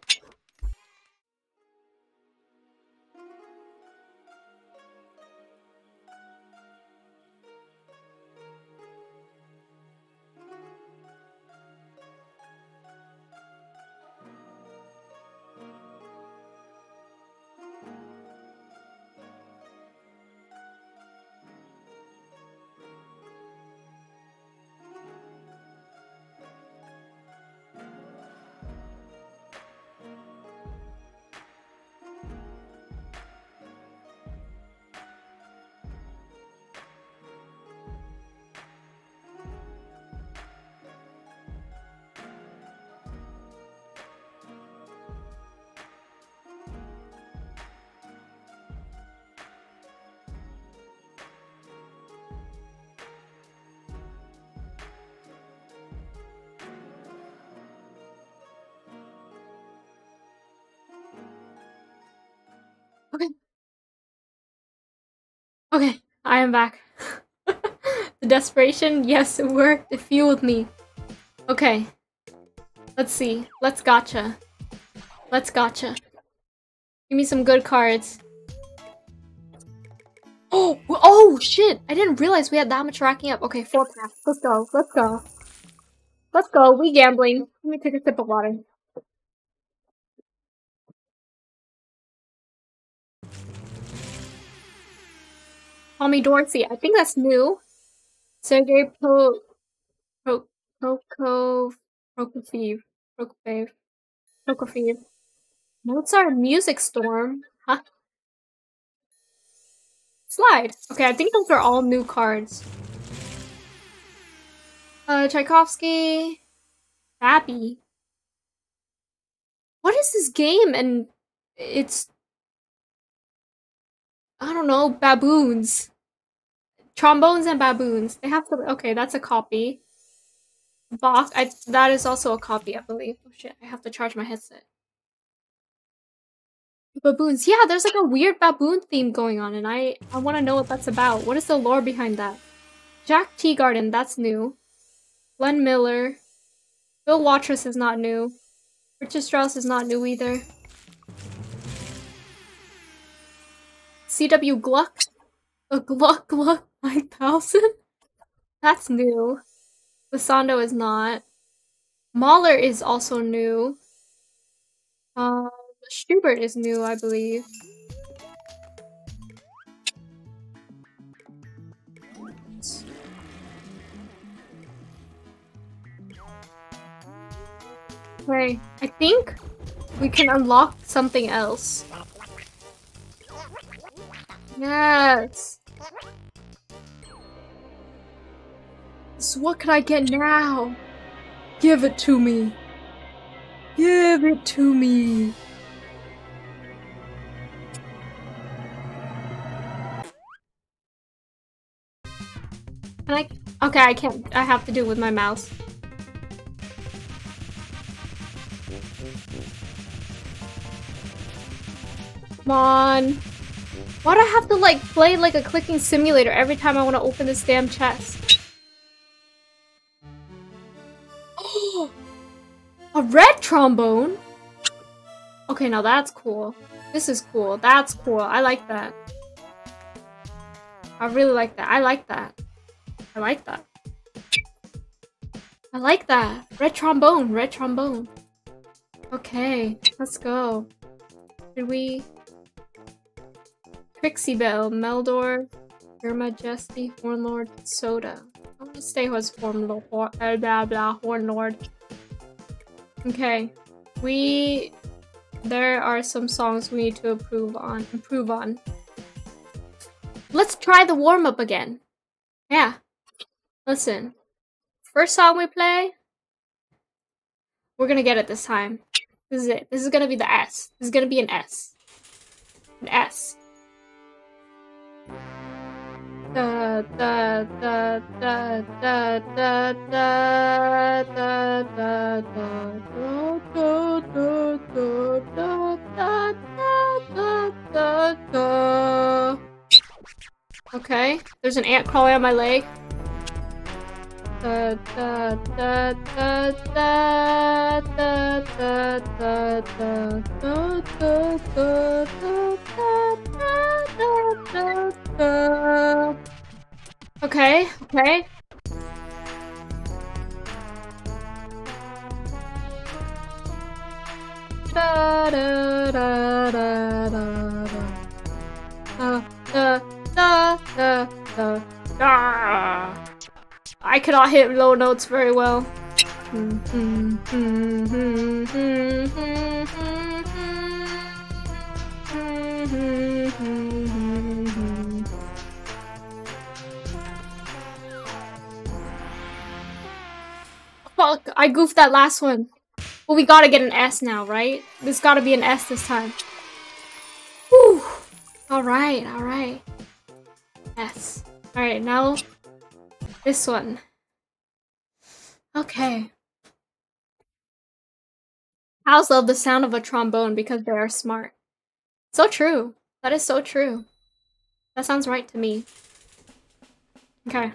Okay, I am back. the desperation, yes, it worked. It fueled me. Okay. Let's see. Let's gacha. Let's gacha. Give me some good cards. Oh, oh shit! I didn't realize we had that much racking up. Okay, four packs. Let's go. Let's go. Let's go. We gambling. Let me take a sip of water. Tommy Dorsey. I think that's new. Sergey Pro Pro Prokofiev Prokofiev Prokofiev Prokofiev. Mozart Music Storm. Huh? Slide. Okay, I think those are all new cards. Uh, Tchaikovsky. Babby. What is this game? And it's I don't know, baboons. Trombones and baboons. They have to. Okay, that's a copy. Box. I, that is also a copy, I believe. Oh shit, I have to charge my headset. Baboons. Yeah, there's like a weird baboon theme going on, and I, I want to know what that's about. What is the lore behind that? Jack Teagarden, that's new. Glenn Miller. Bill Watrous is not new. Richard Strauss is not new either. CW Gluck. The Gluck Gluck 9000? That's new. Lisando is not. Mahler is also new. Um, Schubert is new, I believe. Okay, I think we can unlock something else. Yes! So what can I get now? Give it to me! Give it to me! Can I? Okay, I can't. I have to do it with my mouse. Come on. Why do I have to like play like a clicking simulator every time I want to open this damn chest? A red trombone? Okay, now that's cool. This is cool. That's cool. I like that. I really like that. I like that. I like that. I like that. Red trombone. Red trombone. Okay, let's go. Did we... Trixie Belle, Meldor, Your Majesty, Hornlord, Soda. I'm gonna stay as Hornlord, uh, blah blah, Hornlord. Okay, we... There are some songs we need to improve on. Improve on. Let's try the warm-up again. Yeah. Listen. First song we play, we're gonna get it this time. This is it. This is gonna be the S. This is gonna be an S. An S. Da da da da da da da da da da da da da da da da Okay, there's an ant crawling on my leg. Da da da da da da da da da da da da da da da Uh, okay, okay. Da da da da da da uh, da da da da da I cannot hit low notes very well. Hmm, hmm, hmm, Fuck, I goofed that last one. Well, we gotta get an S now, right? There's gotta be an S this time. Whew. Alright, alright. S. Alright, now this one. Okay. Cows love the sound of a trombone because they are smart. So true. That is so true. That sounds right to me. Okay.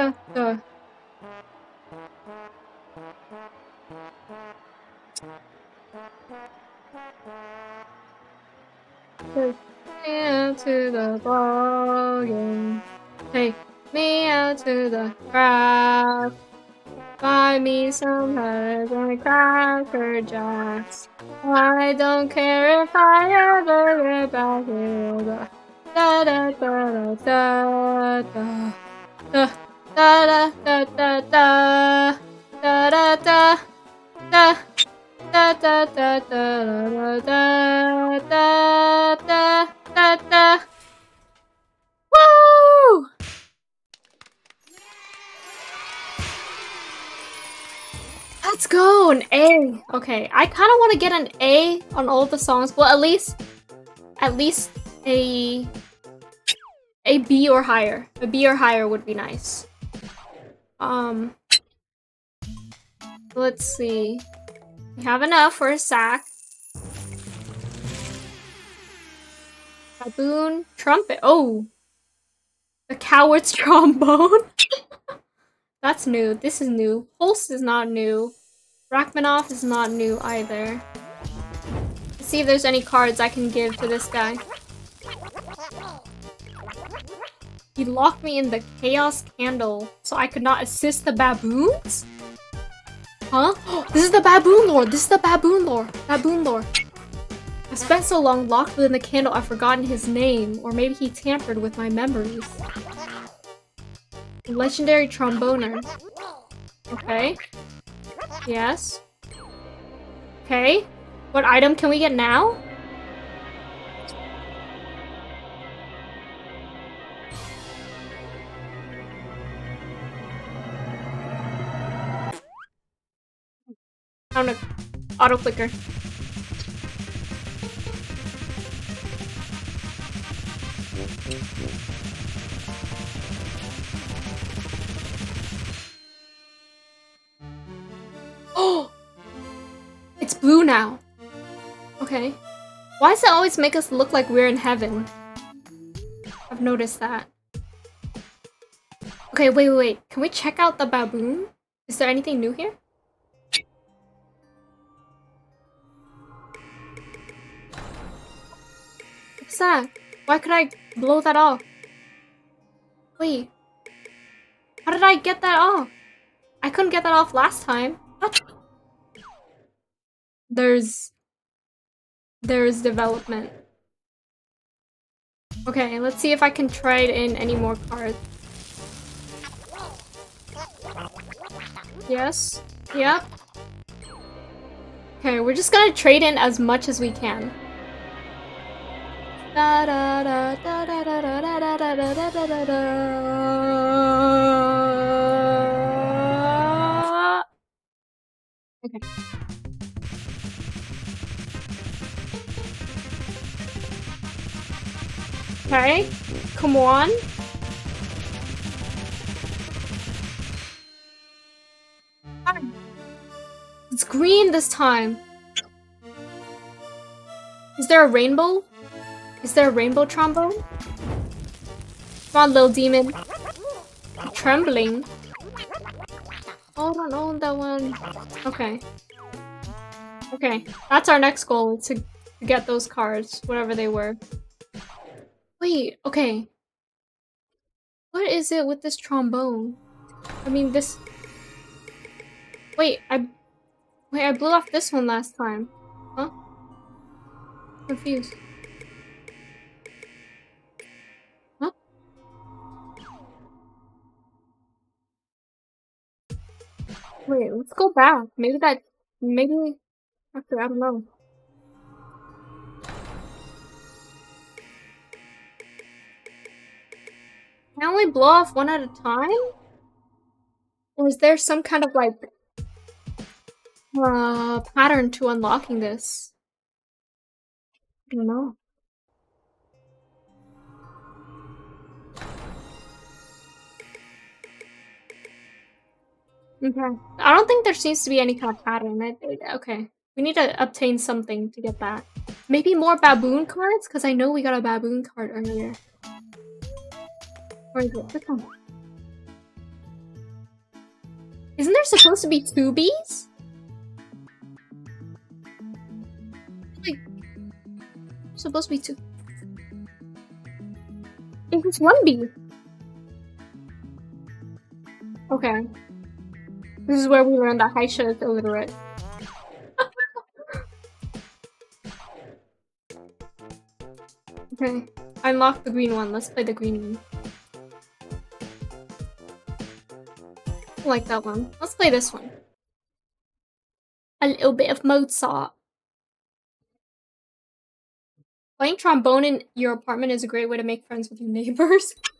Take me out to the ballgame. Take me out to the crowd. Buy me some pears and cracker jacks. I don't care if I ever get back here. Da da da da da da da da da da da da da da da da da da da da da da da da da Woo! go, an A. Okay, I kind of want to get an A on all the songs. Well, at least, at least a a B or higher. A B or higher would be nice. Um, let's see. We have enough for a sack. Baboon, trumpet. Oh, the coward's trombone. That's new. This is new. Pulse is not new. Rachmaninoff is not new either. Let's see if there's any cards I can give to this guy. He locked me in the Chaos Candle so I could not assist the baboons? Huh? this is the Baboon Lord! This is the Baboon Lord! Baboon Lord! I spent so long locked within the candle I've forgotten his name, or maybe he tampered with my memories. Legendary tromboner. Okay. Yes. Okay. What item can we get now? Found a auto clicker. Oh! It's blue now. Okay. Why does it always make us look like we're in heaven? I've noticed that. Okay, wait, wait, wait. Can we check out the baboon? Is there anything new here? That? Why could I blow that off? Wait. How did I get that off? I couldn't get that off last time. What? There's... There's development. Okay, let's see if I can trade in any more cards. Yes. Yep. Okay, we're just gonna trade in as much as we can. Da da da da da da da da da da da da da Okay. Okay, come on. It's green this time. Is there a rainbow? Is there a rainbow trombone? Come on, little demon. I'm trembling. Oh, I don't that one. Okay. Okay, that's our next goal, to get those cards, whatever they were. Wait, okay. What is it with this trombone? I mean, this... Wait, I... Wait, I blew off this one last time. Huh? Confused. Wait, let's go back. Maybe that, maybe, after, I don't know. Can I only blow off one at a time? Or is there some kind of like, uh, pattern to unlocking this? I don't know. Okay. I don't think there seems to be any kind of pattern. I, okay. We need to obtain something to get that. Maybe more baboon cards? Because I know we got a baboon card earlier. Where is it? This one. Isn't there supposed to be two bees? Like, supposed to be two. It's just one bee. Okay. This is where we learn that Haishe is illiterate. okay, unlock the green one. Let's play the green one. I like that one. Let's play this one. A little bit of Mozart. Playing trombone in your apartment is a great way to make friends with your neighbors.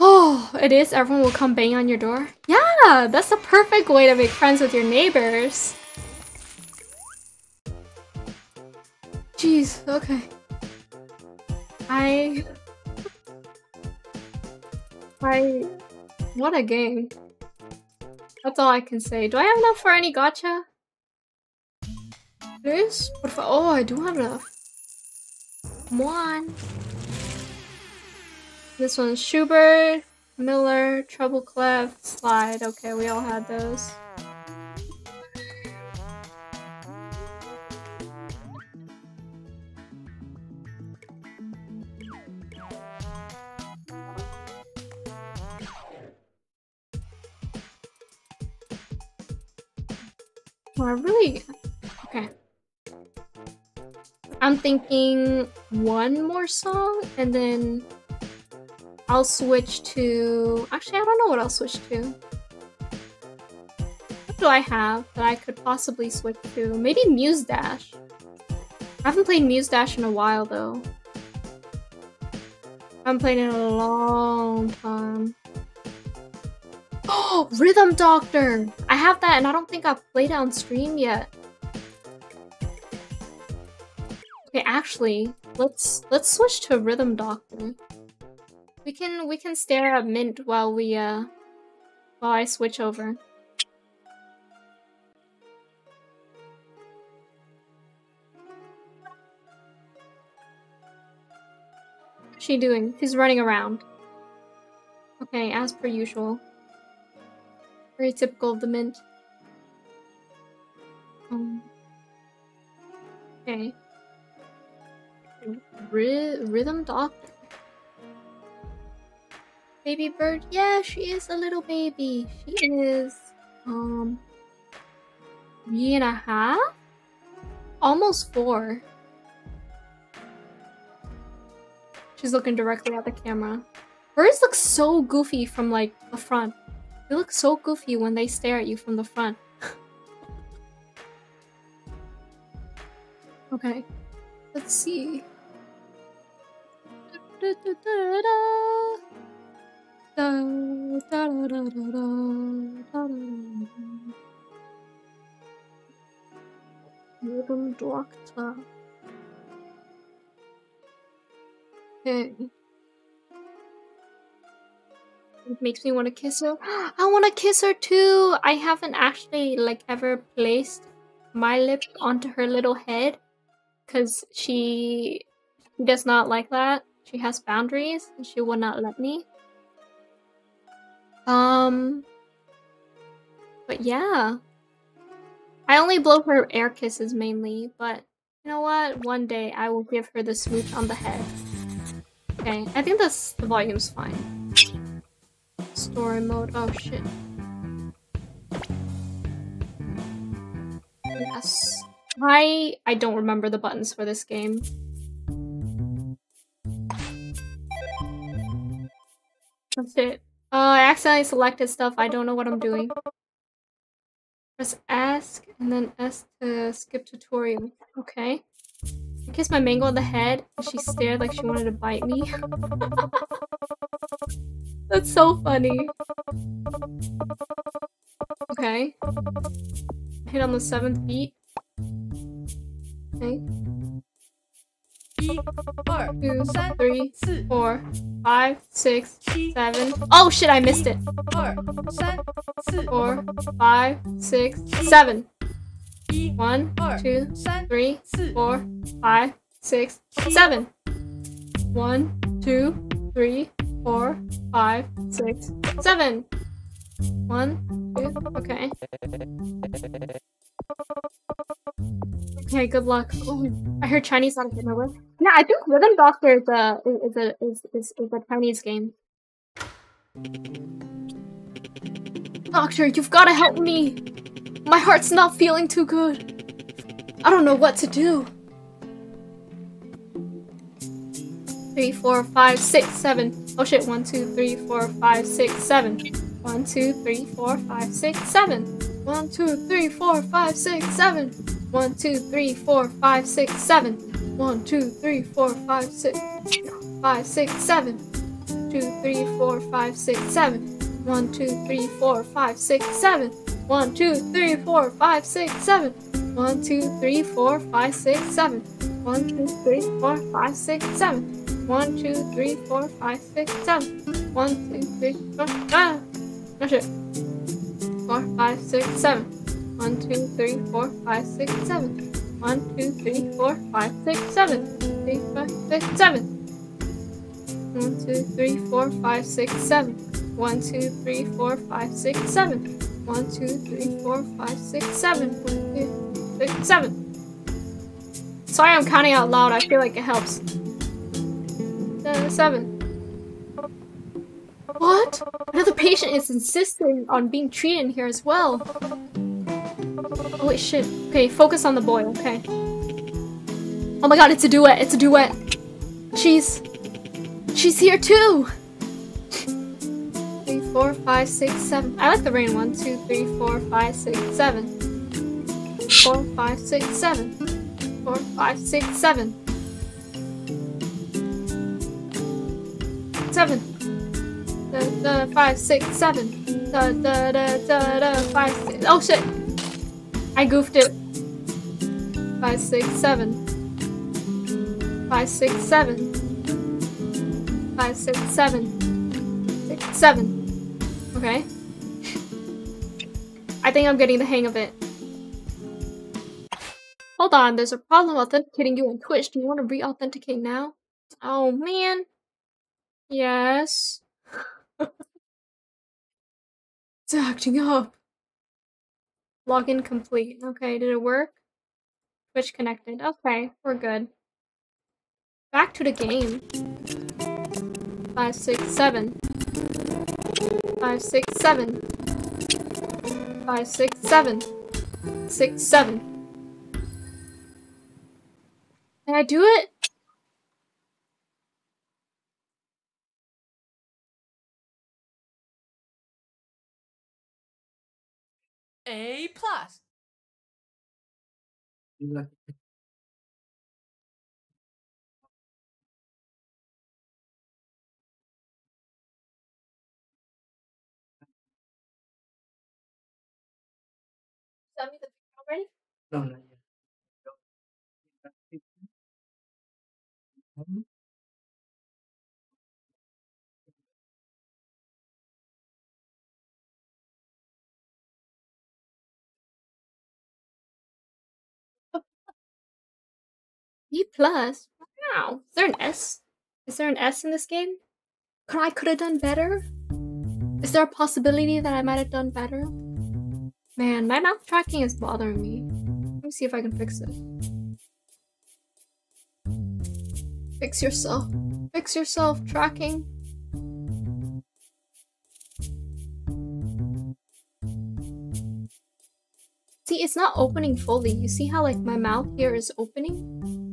Oh, it is? Everyone will come bang on your door? Yeah, that's the perfect way to make friends with your neighbors. Jeez, okay. I... I... What a game. That's all I can say. Do I have enough for any gacha? This? Oh, I do have enough. Come on. This one's Schubert, Miller, treble clef, slide. Okay, we all had those. Well, I really... Okay. I'm thinking one more song and then I'll switch to... Actually, I don't know what I'll switch to. What do I have that I could possibly switch to? Maybe Muse Dash. I haven't played Muse Dash in a while, though. I haven't played it in a long time. Oh, Rhythm Doctor! I have that and I don't think I've played it on stream yet. Okay, actually, let's let's switch to Rhythm Doctor. We can we can stare at Mint while we uh while I switch over. What's she doing? She's running around. Okay, as per usual. Very typical of the mint. Um, okay. Rhythm doctor. Baby bird, yeah, she is a little baby. She is um three and a half? Almost four. She's looking directly at the camera. Birds look so goofy from like the front. They look so goofy when they stare at you from the front. okay. Let's see. Da, da, da, Jürgen Doktor. Okay. It makes me want to kiss her. I want to kiss her too! I haven't actually like ever placed my lips onto her little head because she does not like that. She has boundaries and she will not let me. Um. But yeah. I only blow her air kisses mainly, but you know what? One day I will give her the smooch on the head. Okay, I think that's the volume's fine. Story mode. Oh shit. Yes. I I don't remember the buttons for this game. That's it. Uh, I accidentally selected stuff. I don't know what I'm doing. Press ask and then S to skip tutorial. Okay. I kissed my mango on the head and she stared like she wanted to bite me. That's so funny. Okay. Hit on the seventh beat. Okay. Two, three, four, five, six, seven. Oh shit, I missed it. Four, five, six, seven. One, two, three, four, five, six, seven. One, two, three, four, five, six, seven. One, two, okay. Okay, good luck. Oh, I heard Chinese out of nowhere. No, I think Rhythm Doctor is a is a is is, is a Chinese game. Doctor, you've got to help me. My heart's not feeling too good. I don't know what to do. Three, four, five, six, seven. Oh shit! One, two, three, four, five, six, seven. One, two, three, four, five, six, seven. One, two, three, four, five, six, seven. One, two, three, four, five, six, seven. One, two, three, four, five, six, five, six, seven. Two, three, four, five, six, seven. One, two, three, four, five, six, seven. One, two, three, four, five, six, seven. One, two, three, four, five, six, seven. One, two, three, four, five, six, seven. One, two, three, four, five, six, seven. One, two, three, four, ah! Oh shit. Four, five, six, seven. One, two, three, four, five, six, seven. One, two, three, four, five, six, seven. Three, five, six, seven. One, two, three, four, five, six, seven. One, two, three, four, five, six, seven. One, two, three, four, five, six, seven. Seven. Sorry, I'm counting out loud. I feel like it helps. Seven. What? Another patient is insisting on being treated here as well. Oh wait, shit. Okay, focus on the boy, okay. Oh my god, it's a duet, it's a duet. She's... She's here too! Three, four, five, six, seven. I like the rain one. Two, three, four, five, six, seven. Four, five, six, seven. Four, five, six, seven. Seven. Da, da, five, six, seven. Da, da, da, da, da, five, six. Oh shit! I goofed it. Five, six, seven. Five, six, seven. Five, six, seven. Six, seven. Okay. I think I'm getting the hang of it. Hold on, there's a problem authenticating you on Twitch. Do you want to re-authenticate now? Oh man. Yes. it's acting up. Login complete. Okay, did it work? Twitch connected. Okay, we're good. Back to the game. Five, six, seven. Five, six, seven. Five, six, seven. Six, seven. Can I do it? A plus. Me the picture already? No, not B plus? Wow. Is there an S? Is there an S in this game? Could I could have done better? Is there a possibility that I might have done better? Man, my mouth tracking is bothering me. Let me see if I can fix it. Fix yourself. Fix yourself, tracking. See, it's not opening fully. You see how like my mouth here is opening?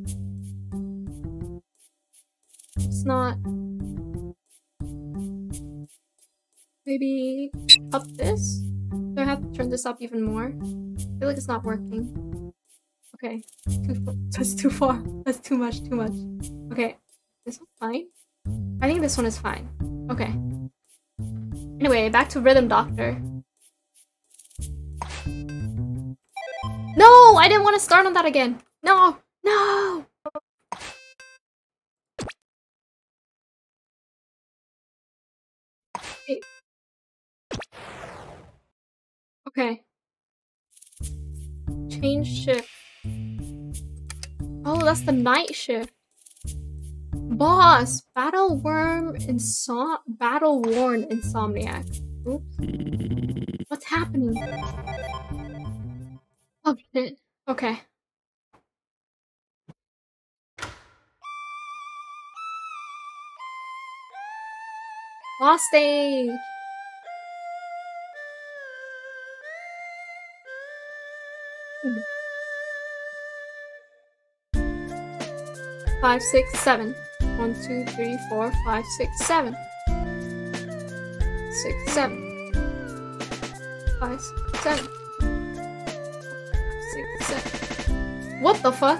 It's not... Maybe up this? Do I have to turn this up even more? I feel like it's not working. Okay, too, that's too far. That's too much, too much. Okay, this one's fine. I think this one is fine. Okay. Anyway, back to Rhythm Doctor. No! I didn't want to start on that again. No! No! Okay. Change shift. Oh, that's the night shift. Boss! Battle worm insom battle worn insomniac. Oops. What's happening? Oh shit. Okay. Lost stage! Five, six, seven. One, two, three, four, five, six, seven. Six, seven. Five, six, seven. Six, seven. What the fuck?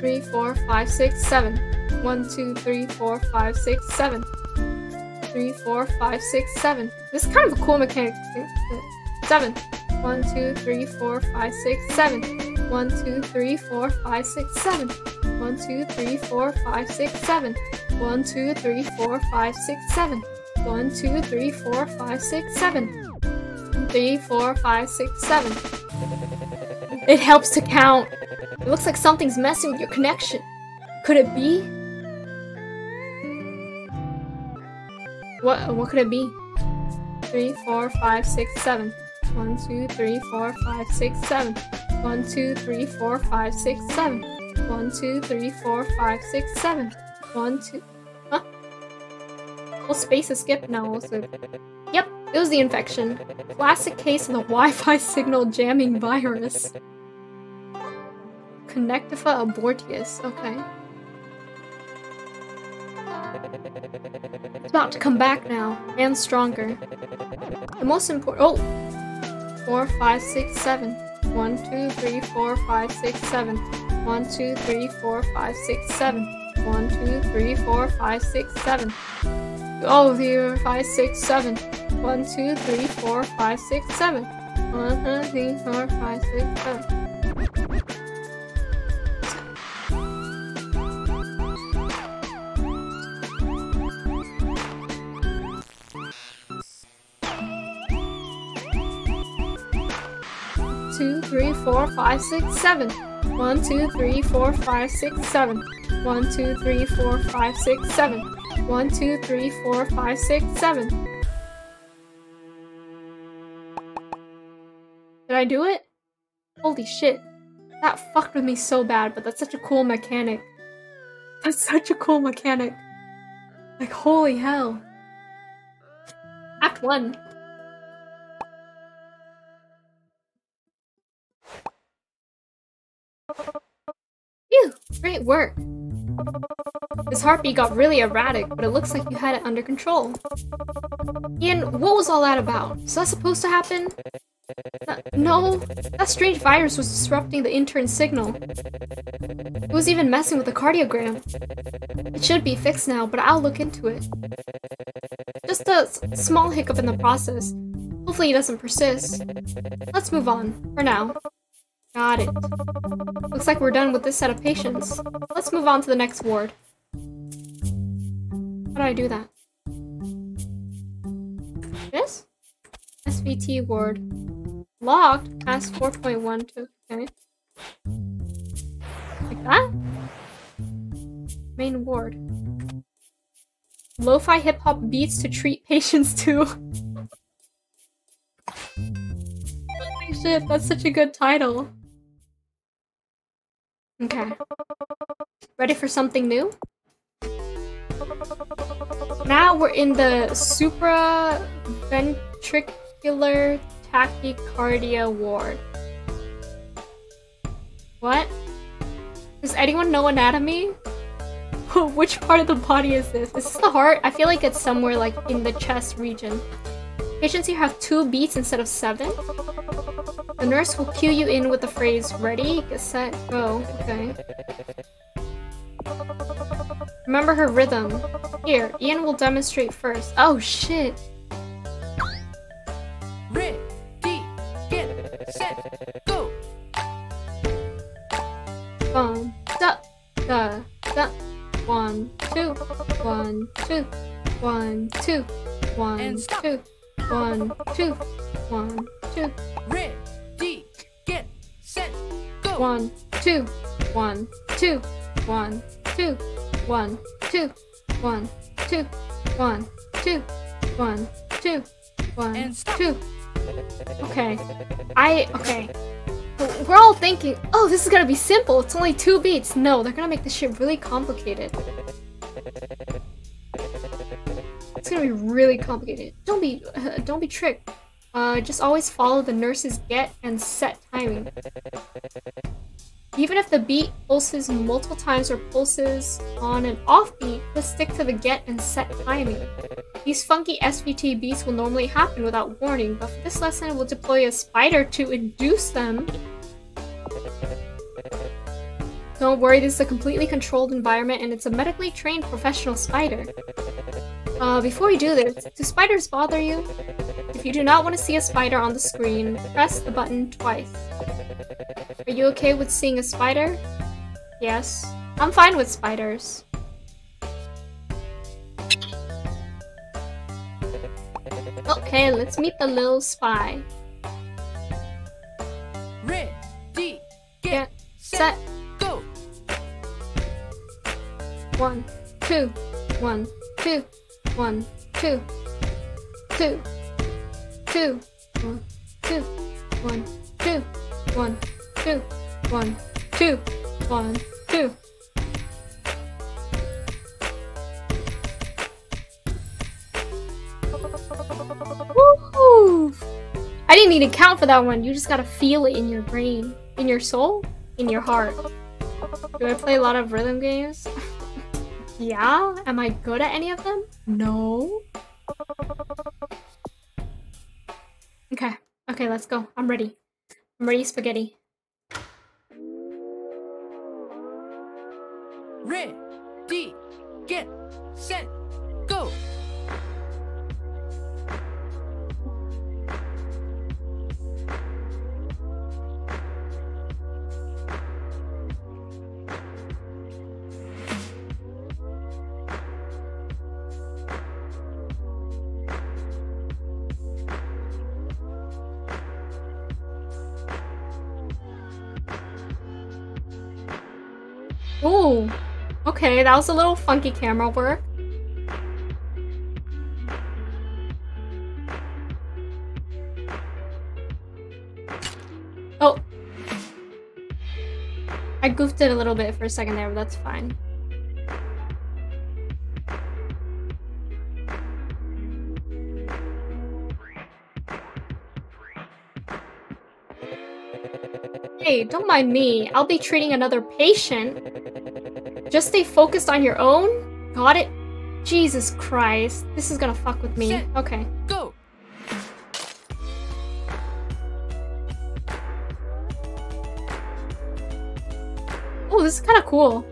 Three, four, five, six, seven. One, two, three, four, five, six, seven. Three, four, five, six, seven. This is kind of a cool mechanic. Seven. One, two, three, four, five, six, seven. One, two, three, four, five, six, seven. One, two, three, four, five, six, seven. One, two, three, four, five, six, seven. One, two, three, four, five, six, seven. Three, four, five, six, seven. It helps to count. It looks like something's messing with your connection. Could it be? What what could it be? Three, four, five, six, seven. One, two, three, four, five, six, seven. One, two, three, four, five, six, seven. One, two, three, four, five, six, seven. One, two. Huh? Well, space is skipped now, also. Yep, it was the infection. Classic case of the Wi Fi signal jamming virus. Connectiva abortius. Okay. It's about to come back now, and stronger. The most important- oh! 4, 5, 6, 7. 1, 2, 3, 4, 5, 6, 7. 1, 2, 3, 4, 5, 6, 7. 1, 2, 3, 4, 5, 6, 7. Oh, here, 5, 6, 7. 1, 2, 3, 4, 5, 6, 7. 1, 2, 3, 4, 5, 6, 7. Four, five, six, seven. One, two, three, four, five, six, seven. One, two, three, four, five, six, seven. One, two, three, four, five, six, seven. Did I do it? Holy shit. That fucked with me so bad, but that's such a cool mechanic. That's such a cool mechanic. Like, holy hell. Act 1. Great work. His heartbeat got really erratic, but it looks like you had it under control. Ian, what was all that about? Is that supposed to happen? Uh, no, that strange virus was disrupting the intern's signal. It was even messing with the cardiogram. It should be fixed now, but I'll look into it. Just a small hiccup in the process. Hopefully it doesn't persist. Let's move on, for now. Got it. Looks like we're done with this set of patients. Let's move on to the next ward. How do I do that? This? SVT ward. Logged past 4.12. Okay. Like that? Main ward. Lo-fi hip-hop beats to treat patients too. Holy shit, that's such a good title. Okay. Ready for something new? Now we're in the supraventricular tachycardia ward. What? Does anyone know anatomy? Which part of the body is this? This is this the heart? I feel like it's somewhere like in the chest region. Patients here have two beats instead of seven. The nurse will cue you in with the phrase, ready, get set, go. Okay. Remember her rhythm. Here, Ian will demonstrate first. Oh shit. Ready, get, set, go. One, da, da, da. One, two, one, two, one, two, one, two, one, two, one, two, Ready, get, set, go. one, two, one, two, one, two, one, two, one, two, one, two, one, two, one, And stop. two. Okay. I okay. We're all thinking, oh, this is gonna be simple. It's only two beats. No, they're gonna make this shit really complicated. It's gonna be really complicated. Don't be, uh, don't be tricked. Uh, just always follow the nurse's get and set timing. Even if the beat pulses multiple times or pulses on and off beat, just stick to the get and set timing. These funky SVT beats will normally happen without warning, but for this lesson we'll deploy a spider to induce them. Don't worry, this is a completely controlled environment and it's a medically trained professional spider. Uh, before we do this, do spiders bother you? If you do not want to see a spider on the screen, press the button twice. Are you okay with seeing a spider? Yes. I'm fine with spiders. Okay, let's meet the little spy. Ready, Get get, set. One, two, one, two, one, two, two, two, one, two, one, two, one, two, one, two, one, two. Woohoo! I didn't need to count for that one. You just gotta feel it in your brain, in your soul, in your heart. Do I play a lot of rhythm games? yeah? Am I good at any of them? No. Okay. Okay, let's go. I'm ready. I'm ready, spaghetti. Ready, get, set, go. That was a little funky camera work. Oh. I goofed it a little bit for a second there, but that's fine. Hey, don't mind me. I'll be treating another patient. Just stay focused on your own? Got it? Jesus Christ. This is gonna fuck with me. Okay. Go. Oh, this is kind of cool.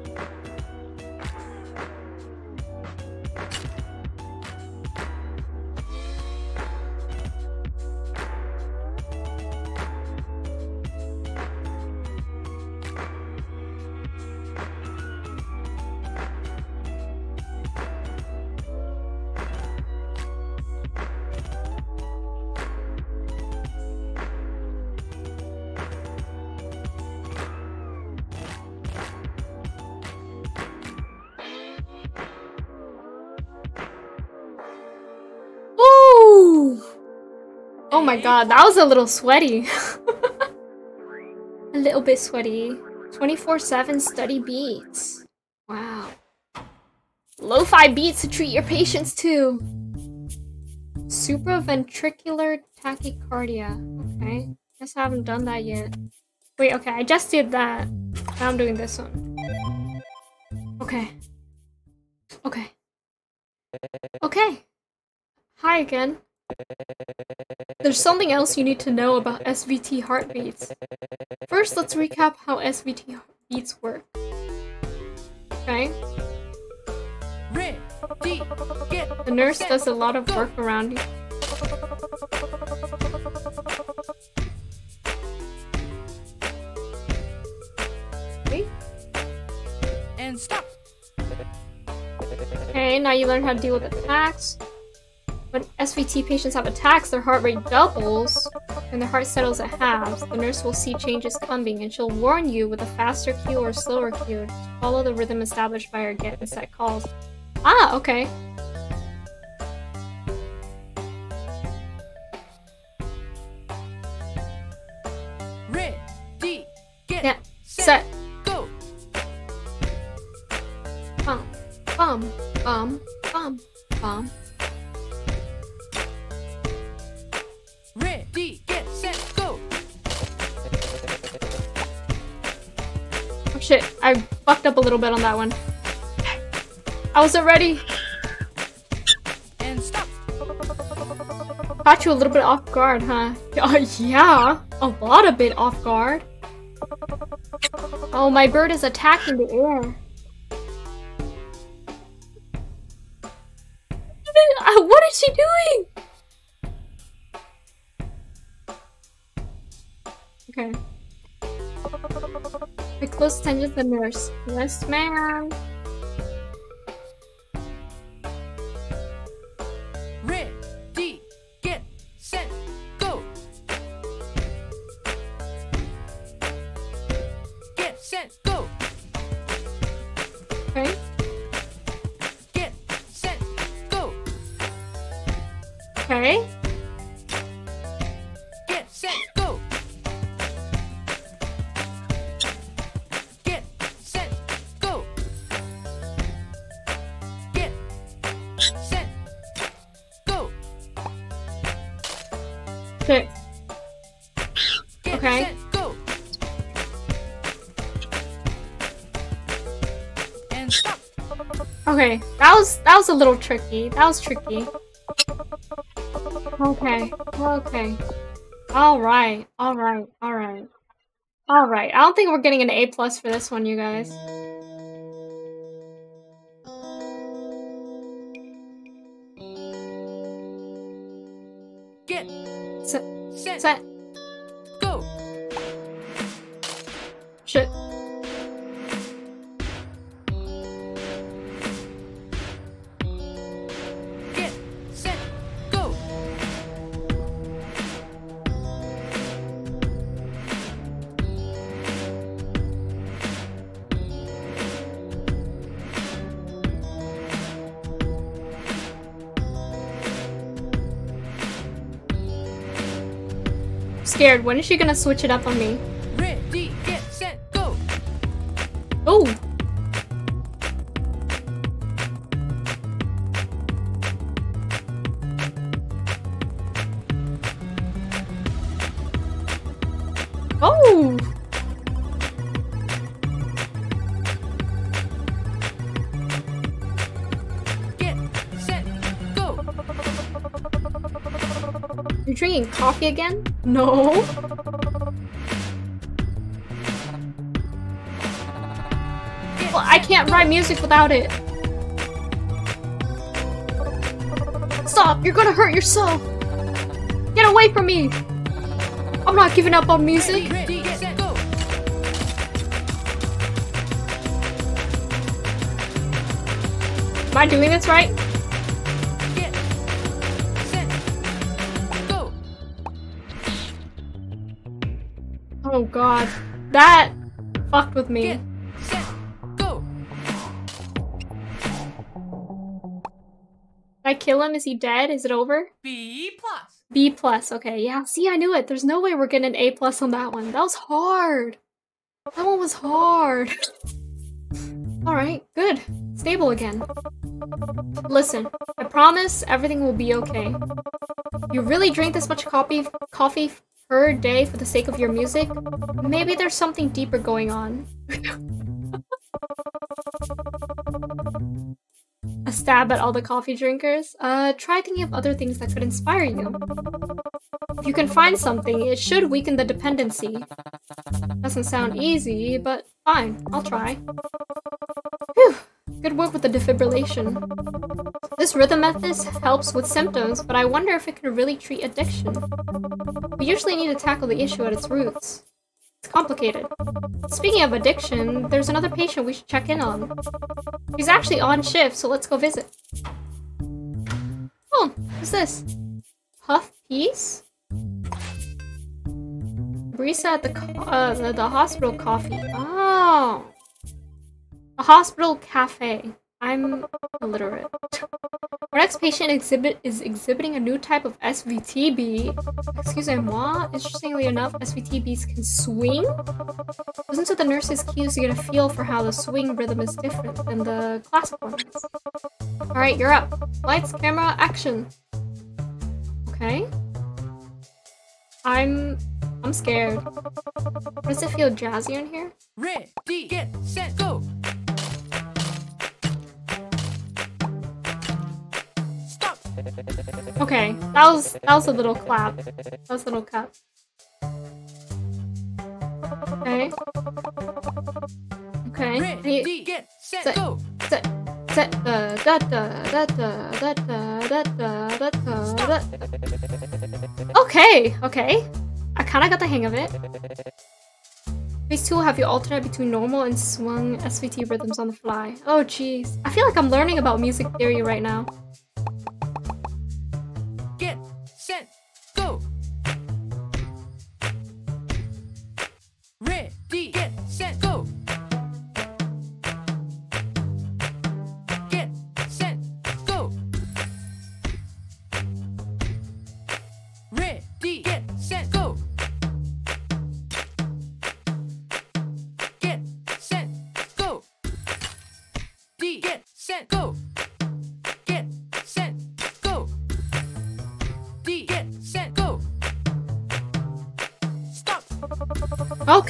My god, that was a little sweaty. a little bit sweaty. 24-7 study beats. Wow. Lo-fi beats to treat your patients too. Supraventricular tachycardia. Okay. Guess I haven't done that yet. Wait, okay, I just did that. Now I'm doing this one. Okay. Okay. Okay. Hi again. There's something else you need to know about SVT heartbeats. First, let's recap how SVT beats work. Okay? The nurse does a lot of work around you. And stop. Okay, now you learn how to deal with attacks. When SVT patients have attacks, their heart rate doubles, and their heart settles at halves. The nurse will see changes coming, and she'll warn you with a faster cue or slower cue. Follow the rhythm established by her get and set calls. Ah, okay. Ready, get, Yeah, set, set. go. Bum, bum, bum, bum, bum. Get, set, go. Oh shit, I fucked up a little bit on that one. I wasn't ready. And stop. Caught you a little bit off guard, huh? Uh, yeah, a lot of bit off guard. Oh, my bird is attacking the air. What is she doing? Okay. Pay close attention to the nurse. Yes, ma'am. A little tricky. That was tricky. Okay, okay. All right, all right, all right, all right. I don't think we're getting an A plus for this one, you guys. Scared. When is she gonna switch it up on me? Ready, get, set, go. Oh. Oh. Get, set, go. You're drinking coffee again? No. Well, I can't write music without it. Stop! You're gonna hurt yourself! Get away from me! I'm not giving up on music! Am I doing this right? With me. Get, set, go. Did I kill him? Is he dead? Is it over? B plus. B plus. Okay, yeah. See, I knew it. There's no way we're getting an A plus on that one. That was hard. That one was hard. Alright, good. Stable again. Listen, I promise everything will be okay. You really drink this much coffee coffee per day for the sake of your music? Maybe there's something deeper going on. A stab at all the coffee drinkers? Uh, try thinking of other things that could inspire you. If you can find something, it should weaken the dependency. Doesn't sound easy, but fine, I'll try. Good work with the defibrillation. This rhythm method helps with symptoms, but I wonder if it could really treat addiction. We usually need to tackle the issue at its roots. It's complicated. Speaking of addiction, there's another patient we should check in on. He's actually on shift, so let's go visit. Oh, what's this? Puff Piece? Barista at the, uh, the, the hospital coffee. Oh. A hospital cafe. I'm illiterate. Our next patient exhibit is exhibiting a new type of SVTB. Excusez-moi. Interestingly enough, SVTBs can swing. Listen to the nurse's cues to get a feel for how the swing rhythm is different than the classic ones. Alright, you're up. Lights, camera, action. Okay. I'm... I'm scared. Does it feel jazzy in here? Ready, get, set, go. Okay, that was that was a little clap. That was a little clap. Okay. Okay. Ready, get, set, set. go. set, set, da da da da da da da da da da. Okay, okay. I kind of got the hang of it. Phase two will have you alternate between normal and swung SVT rhythms on the fly. Oh jeez. I feel like I'm learning about music theory right now.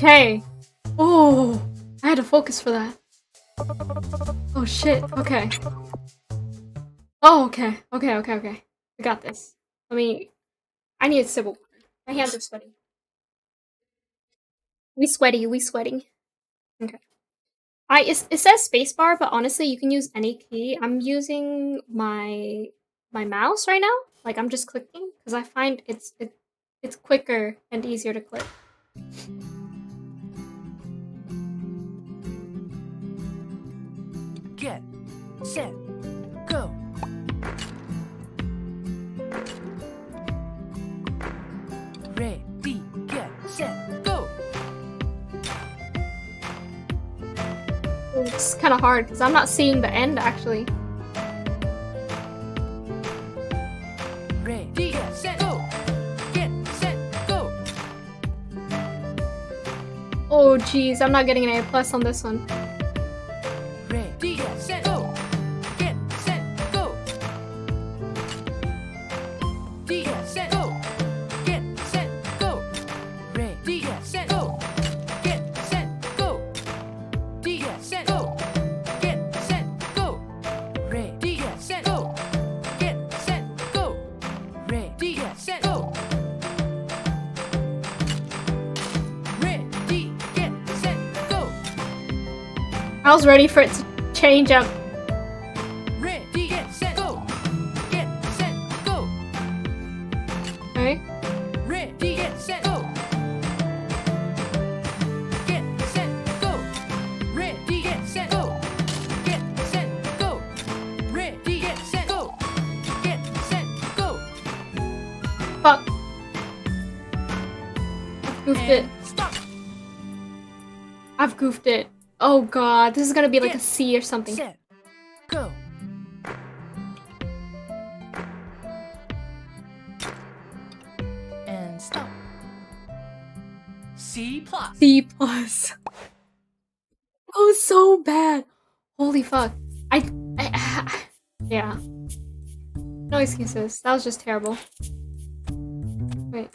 Okay. Oh, I had to focus for that. Oh shit. Okay. Oh, okay. Okay, okay, okay. I got this. Let me. I need a sip water. My hands are sweaty. We sweaty. We sweating. Okay. I it, it says spacebar, but honestly, you can use any key. I'm using my my mouse right now. Like I'm just clicking because I find it's it, it's quicker and easier to click. Get, set, go. Ready, get, set, go. It's kind of hard because I'm not seeing the end actually. Ready, get, set, go. Get, set, go. Oh geez, I'm not getting an A plus on this one. Ready for it to change up. Oh god, this is gonna be like a C or something. Set, go. And stop. C plus. C plus. Oh, so bad. Holy fuck. I, I yeah. No excuses. That was just terrible. Wait.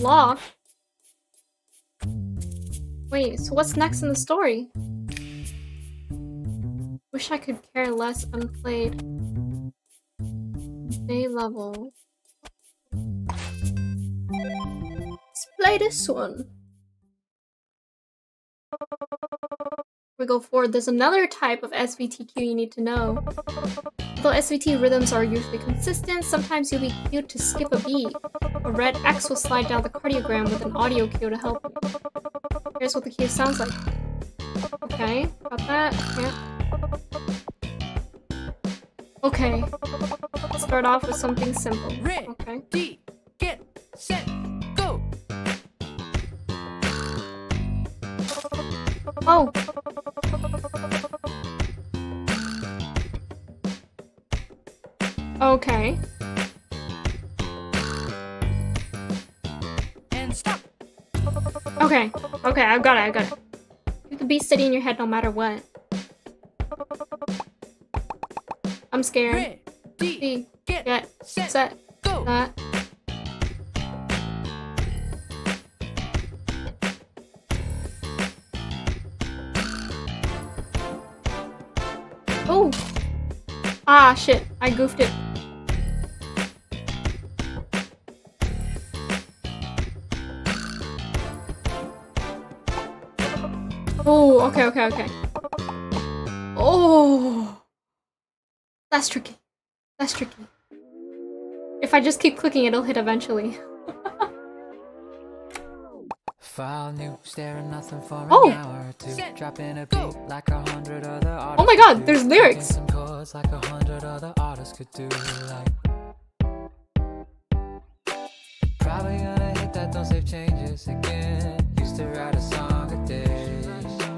Law? Wait, so what's next in the story? Wish I could care less unplayed. Day level. Let's play this one. We go forward. There's another type of SVT cue you need to know. Though SVT rhythms are usually consistent, sometimes you'll be cued to skip a beat. A red X will slide down the cardiogram with an audio cue to help you. Here's what the cue sounds like. Okay, got that. Yeah. Okay. Start off with something simple. Okay. D. Get. Set. Oh! Okay. And stop. Okay. Okay, I've got it, I've got it. You can be steady in your head no matter what. I'm scared. D, Get. get, Set. set, Go. that. Ah, shit. I goofed it. Oh, okay, okay, okay. Oh! That's tricky. That's tricky. If I just keep clicking, it'll hit eventually. File new, staring nothing for Oh. an hour or two. Dropping a beat like a hundred other. Oh my god, there's lyrics. Chords like a hundred other artists could do. Like, probably gonna hit that, don't save changes again. Used to write a song a day.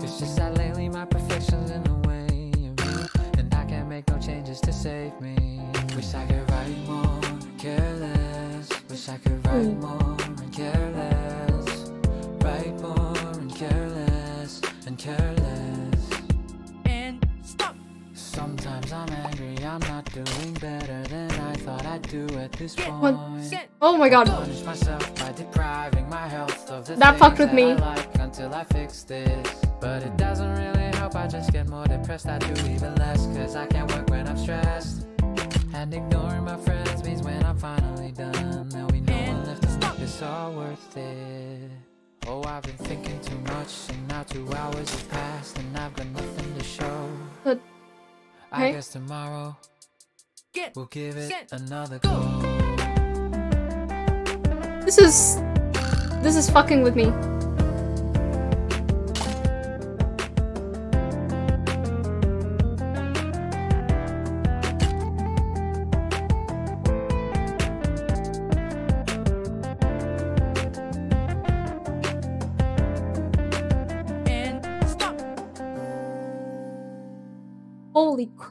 It's just that lately my perfection's in the way of and I can't make no changes to save me. Wish I could write more, careless. Wish I could write Mm. more and careless. Write more and careless and careless. Sometimes I'm angry, I'm not doing better than I thought I'd do at this point. Set. Oh my god. Punish myself by depriving my health of the That fucked with me. Like until I fix this. But it doesn't really help, I just get more depressed. I do even less, cause I can't work when I'm stressed. And ignoring my friends means when I'm finally done, there'll be no one left to make this all worth it. Oh, I've been thinking too much, and now two hours have passed, and I've got nothing to show. But- I guess tomorrow Get. we'll give it Set. another Go. go. This is... This is fucking with me.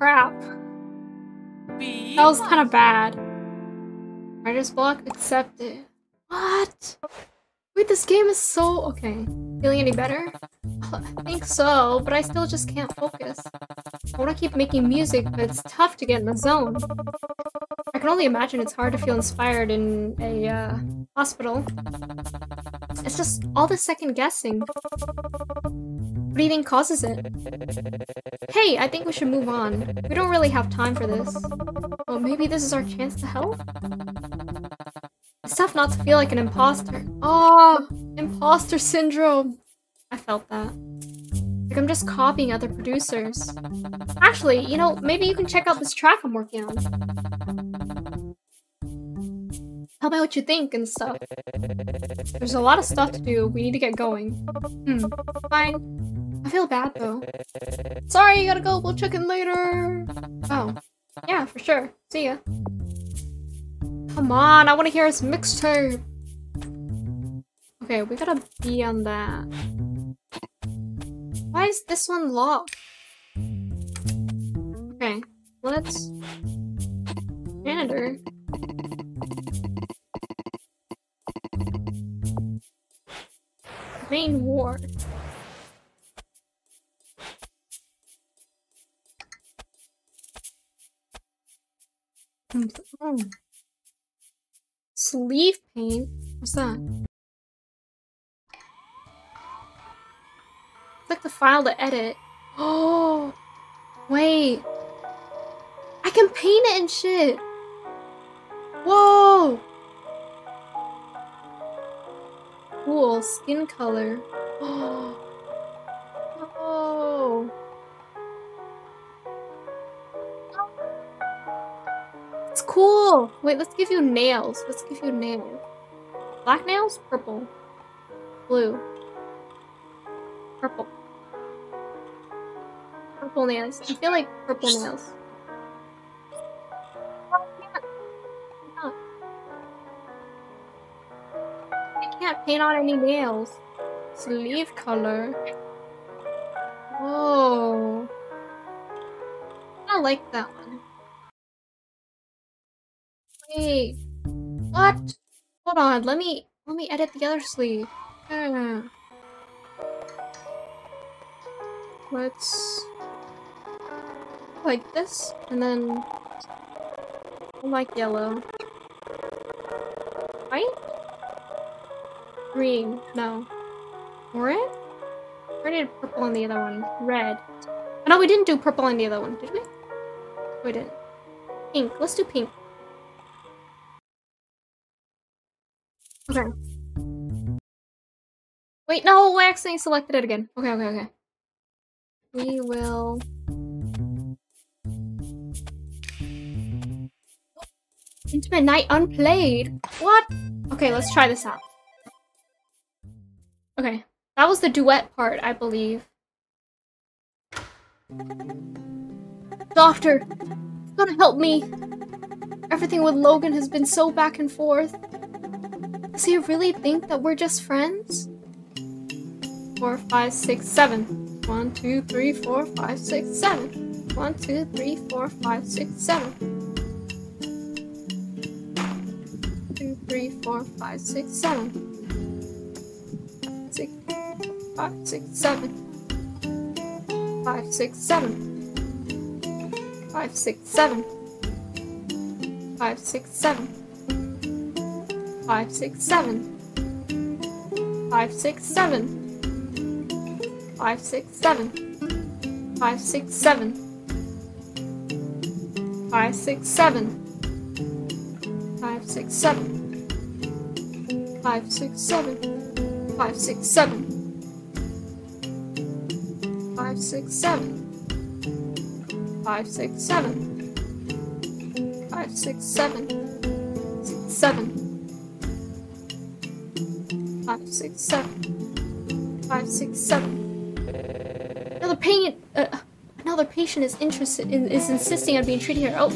Crap. B. That was kind of bad. Writer's block accepted. What? Wait, this game is so... Okay. Feeling any better? I think so, but I still just can't focus. I want to keep making music, but it's tough to get in the zone. I can only imagine it's hard to feel inspired in a uh, hospital. It's just all the second guessing. Think causes it? Hey, I think we should move on. We don't really have time for this. Well, maybe this is our chance to help? It's tough not to feel like an imposter. Oh, imposter syndrome. I felt that. Like I'm just copying other producers. Actually, you know, maybe you can check out this track I'm working on. Tell me what you think and stuff. There's a lot of stuff to do. We need to get going. Hmm. Fine. I feel bad though. Sorry, you gotta go. We'll check in later. Oh. Yeah, for sure. See ya. Come on, I want to hear his mixtape. Okay, we gotta be on that. Why is this one locked? Okay, let's janitor. Main ward. Oh. Sleeve paint? What's that? Click the file to edit. Oh, wait. I can paint it and shit. Whoa. Cool. Skin color. Oh. It's cool. Wait, let's give you nails. Let's give you nails. Black nails? Purple. Blue. Purple. Purple nails. I feel like purple nails. I can't paint on any nails. Sleeve color. Whoa. I like that one. Wait. What? Hold on. Let me let me edit the other sleeve. Uh, let's like this, and then like yellow. White? Green? No. Orange? I did purple on the other one. Red. Oh, no, we didn't do purple on the other one, did we? We didn't. Pink. Let's do pink. Okay. Wait, no, I accidentally selected it again. Okay, okay, okay. We will... Intimate Night Unplayed? What? Okay, let's try this out. Okay, that was the duet part, I believe. Doctor, gotta help me. Everything with Logan has been so back and forth. Does he really think that we're just friends? Four, five, six, seven. One, two, three, four, five, six, seven. One, two, three, four, five, six, seven. Two, three, four, five, six, seven. Six, five, six, seven. Five, six, seven. Five, six, seven. Five, six, seven. Five, six, seven. Five, six, seven. Five, six, seven. Five, six, seven. Five, six, seven. Five, six, seven. Five, six, seven. Five, six, seven. Five, six, seven. Five, six, seven. Five, six, seven. Six, seven. Six, seven. Five, six, seven. Another patient. Uh, another patient is interested in, is insisting on being treated here. Oh.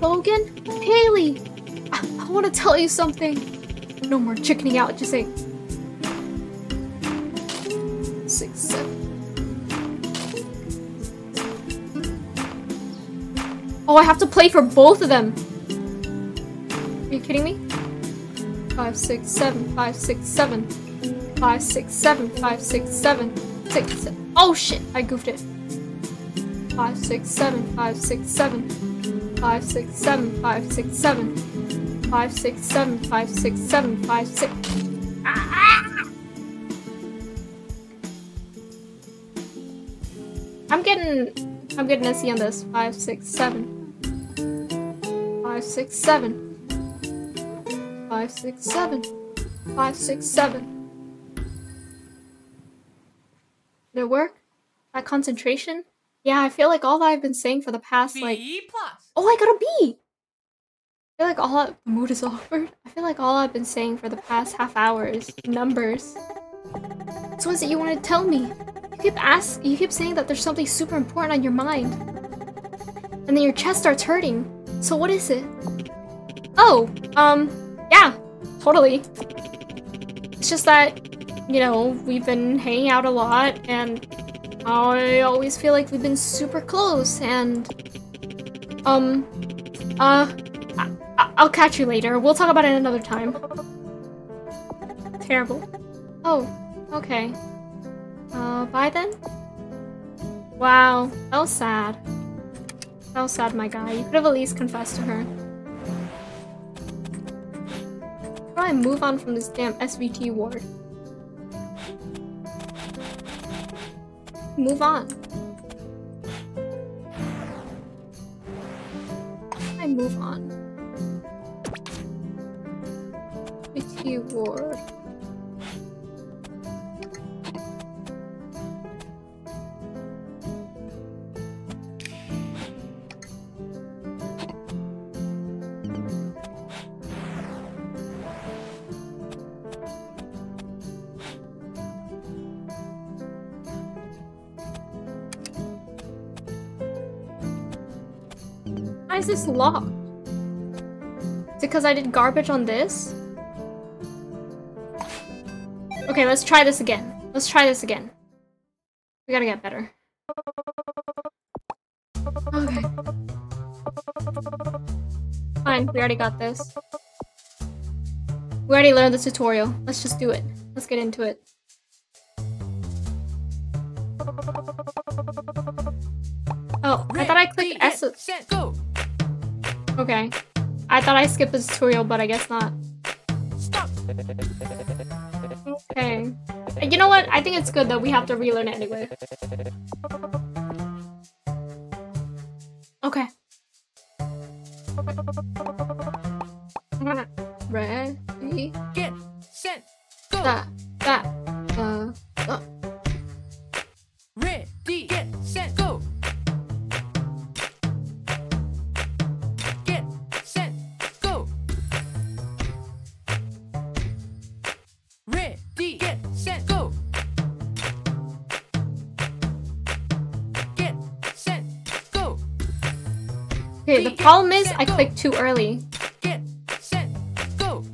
Logan, Haley, I, I want to tell you something. No more chickening out. Just say six, seven. Oh, I have to play for both of them. Five, six, seven, five, six, seven. Five, six, seven, five, six, seven. Six, Oh shit, I goofed it. Five, six, seven, five, six, seven. Five, six, seven, five, six, seven. Five, six, seven, five, six, seven, five, six. Ah! I'm getting I'm getting C on this. Five, six, seven. Five, six, seven. Five, six, seven. Five, six, seven. Did it work? That concentration? Yeah, I feel like all that I've been saying for the past like B plus. Oh I got a B! I feel like all the mood is awkward. I feel like all I've been saying for the past half hour is numbers. So what is it you want to tell me? You keep ask you keep saying that there's something super important on your mind. And then your chest starts hurting. So what is it? Oh, um, yeah, totally. It's just that, you know, we've been hanging out a lot and I always feel like we've been super close and um uh I- I'll catch you later. We'll talk about it another time. Terrible. Oh, okay. Uh, bye then? Wow, that was sad. That was sad, my guy. You could have at least confessed to her. Do I move on from this damn SVT ward? Move on. I move on. SVT ward. This locked? Is it because I did garbage on this? Okay, let's try this again. Let's try this again. We gotta get better. Okay. Fine, we already got this. We already learned the tutorial. Let's just do it. Let's get into it. Oh, I thought I clicked S. Go. Okay. I thought I skipped the tutorial, but I guess not. Stop. Okay. You know what? I think it's good that we have to relearn it anyway. Okay. Ready? Get set, go. Uh. Problem is I clicked too early. Get set, go.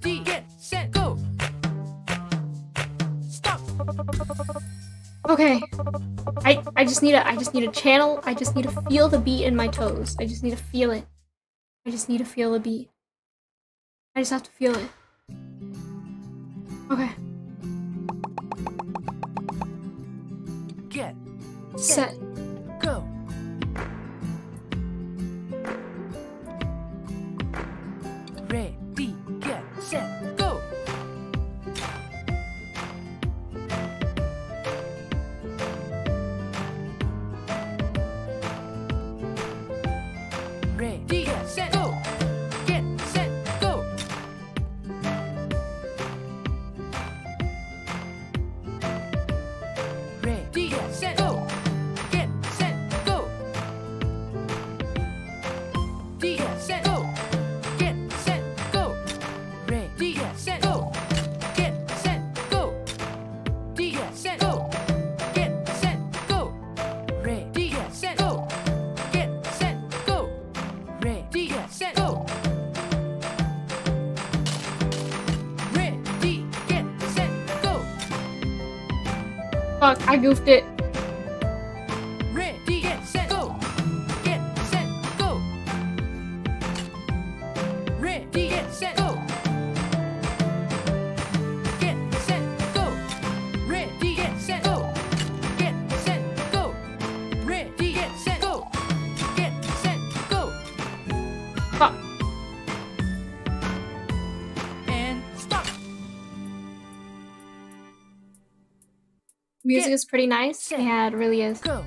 D, get set, go. Stop. Okay. I I just need a I just need a channel. I just need to feel the beat in my toes. I just need to feel it. I just need to feel the beat. I just have to feel it. Okay. Get Set. Fuck, Music Get is pretty nice. set. Yeah, it really is. Go.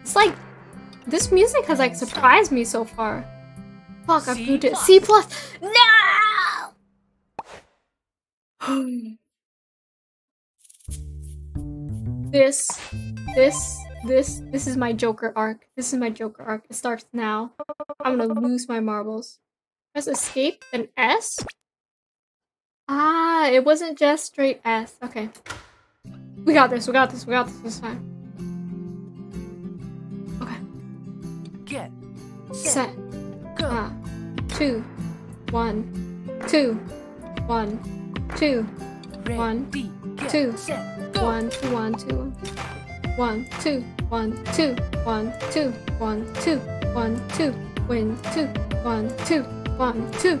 It's like this music has like surprised me so far. Fuck, I proved it. C plus. No. this, this, this, this is my Joker arc. This is my Joker arc. It starts now. I'm gonna lose my marbles. Press escape, then S. Ah, it wasn't just straight S. Okay. We got this. We got this. We got this this time. Okay. Get Set. go. Ah. Two. One. Two. One. Two. one, two. One, two, one, two. One, two, one, two, one, two, one, two, one, two, win, two, one, two, one, two,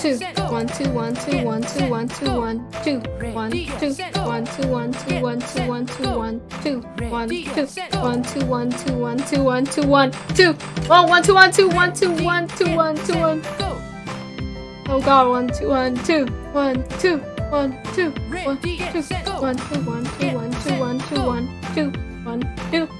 two, one, two, one, two, one, two, one, two, one, two, one, two, one, two, one, two, one, two, one, two, one, two, one, two, one, two, one, two, one, two, one, two, one, two, one, one, two, one, two, one, two, one, two, one, two, one. Go. Oh God, one, two, one, two, one, two, one, two, one, Ready, two, set, go. one, two, one, two, one, two, one, two, one, two, one, two,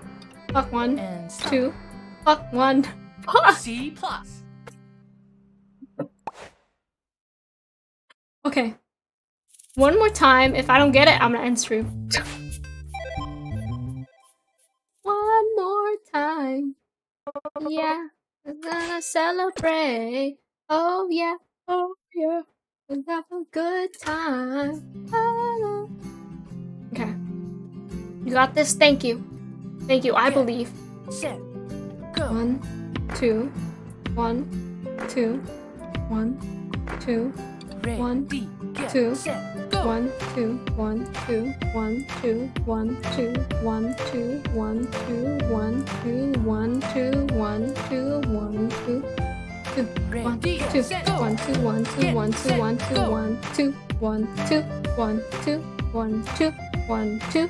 fuck one, And stop. two, fuck one. Fuck. C plus. Okay. One more time. If I don't get it, I'm gonna end stream. One more time. Yeah. We're gonna celebrate. Oh yeah. Oh yeah. We'll have a good time. Ah. Okay. You got this. Thank you. Thank you. I believe. Set, go. One, two, one, two, one, two, one, two, one, two, one, two, one, two, one, two, one, two, one, two, one, two, one, two, one, two, one, two, two, one, two, set, go. one, two, one, two, one, two, one, two, one, two, one, two, one, two, one, two,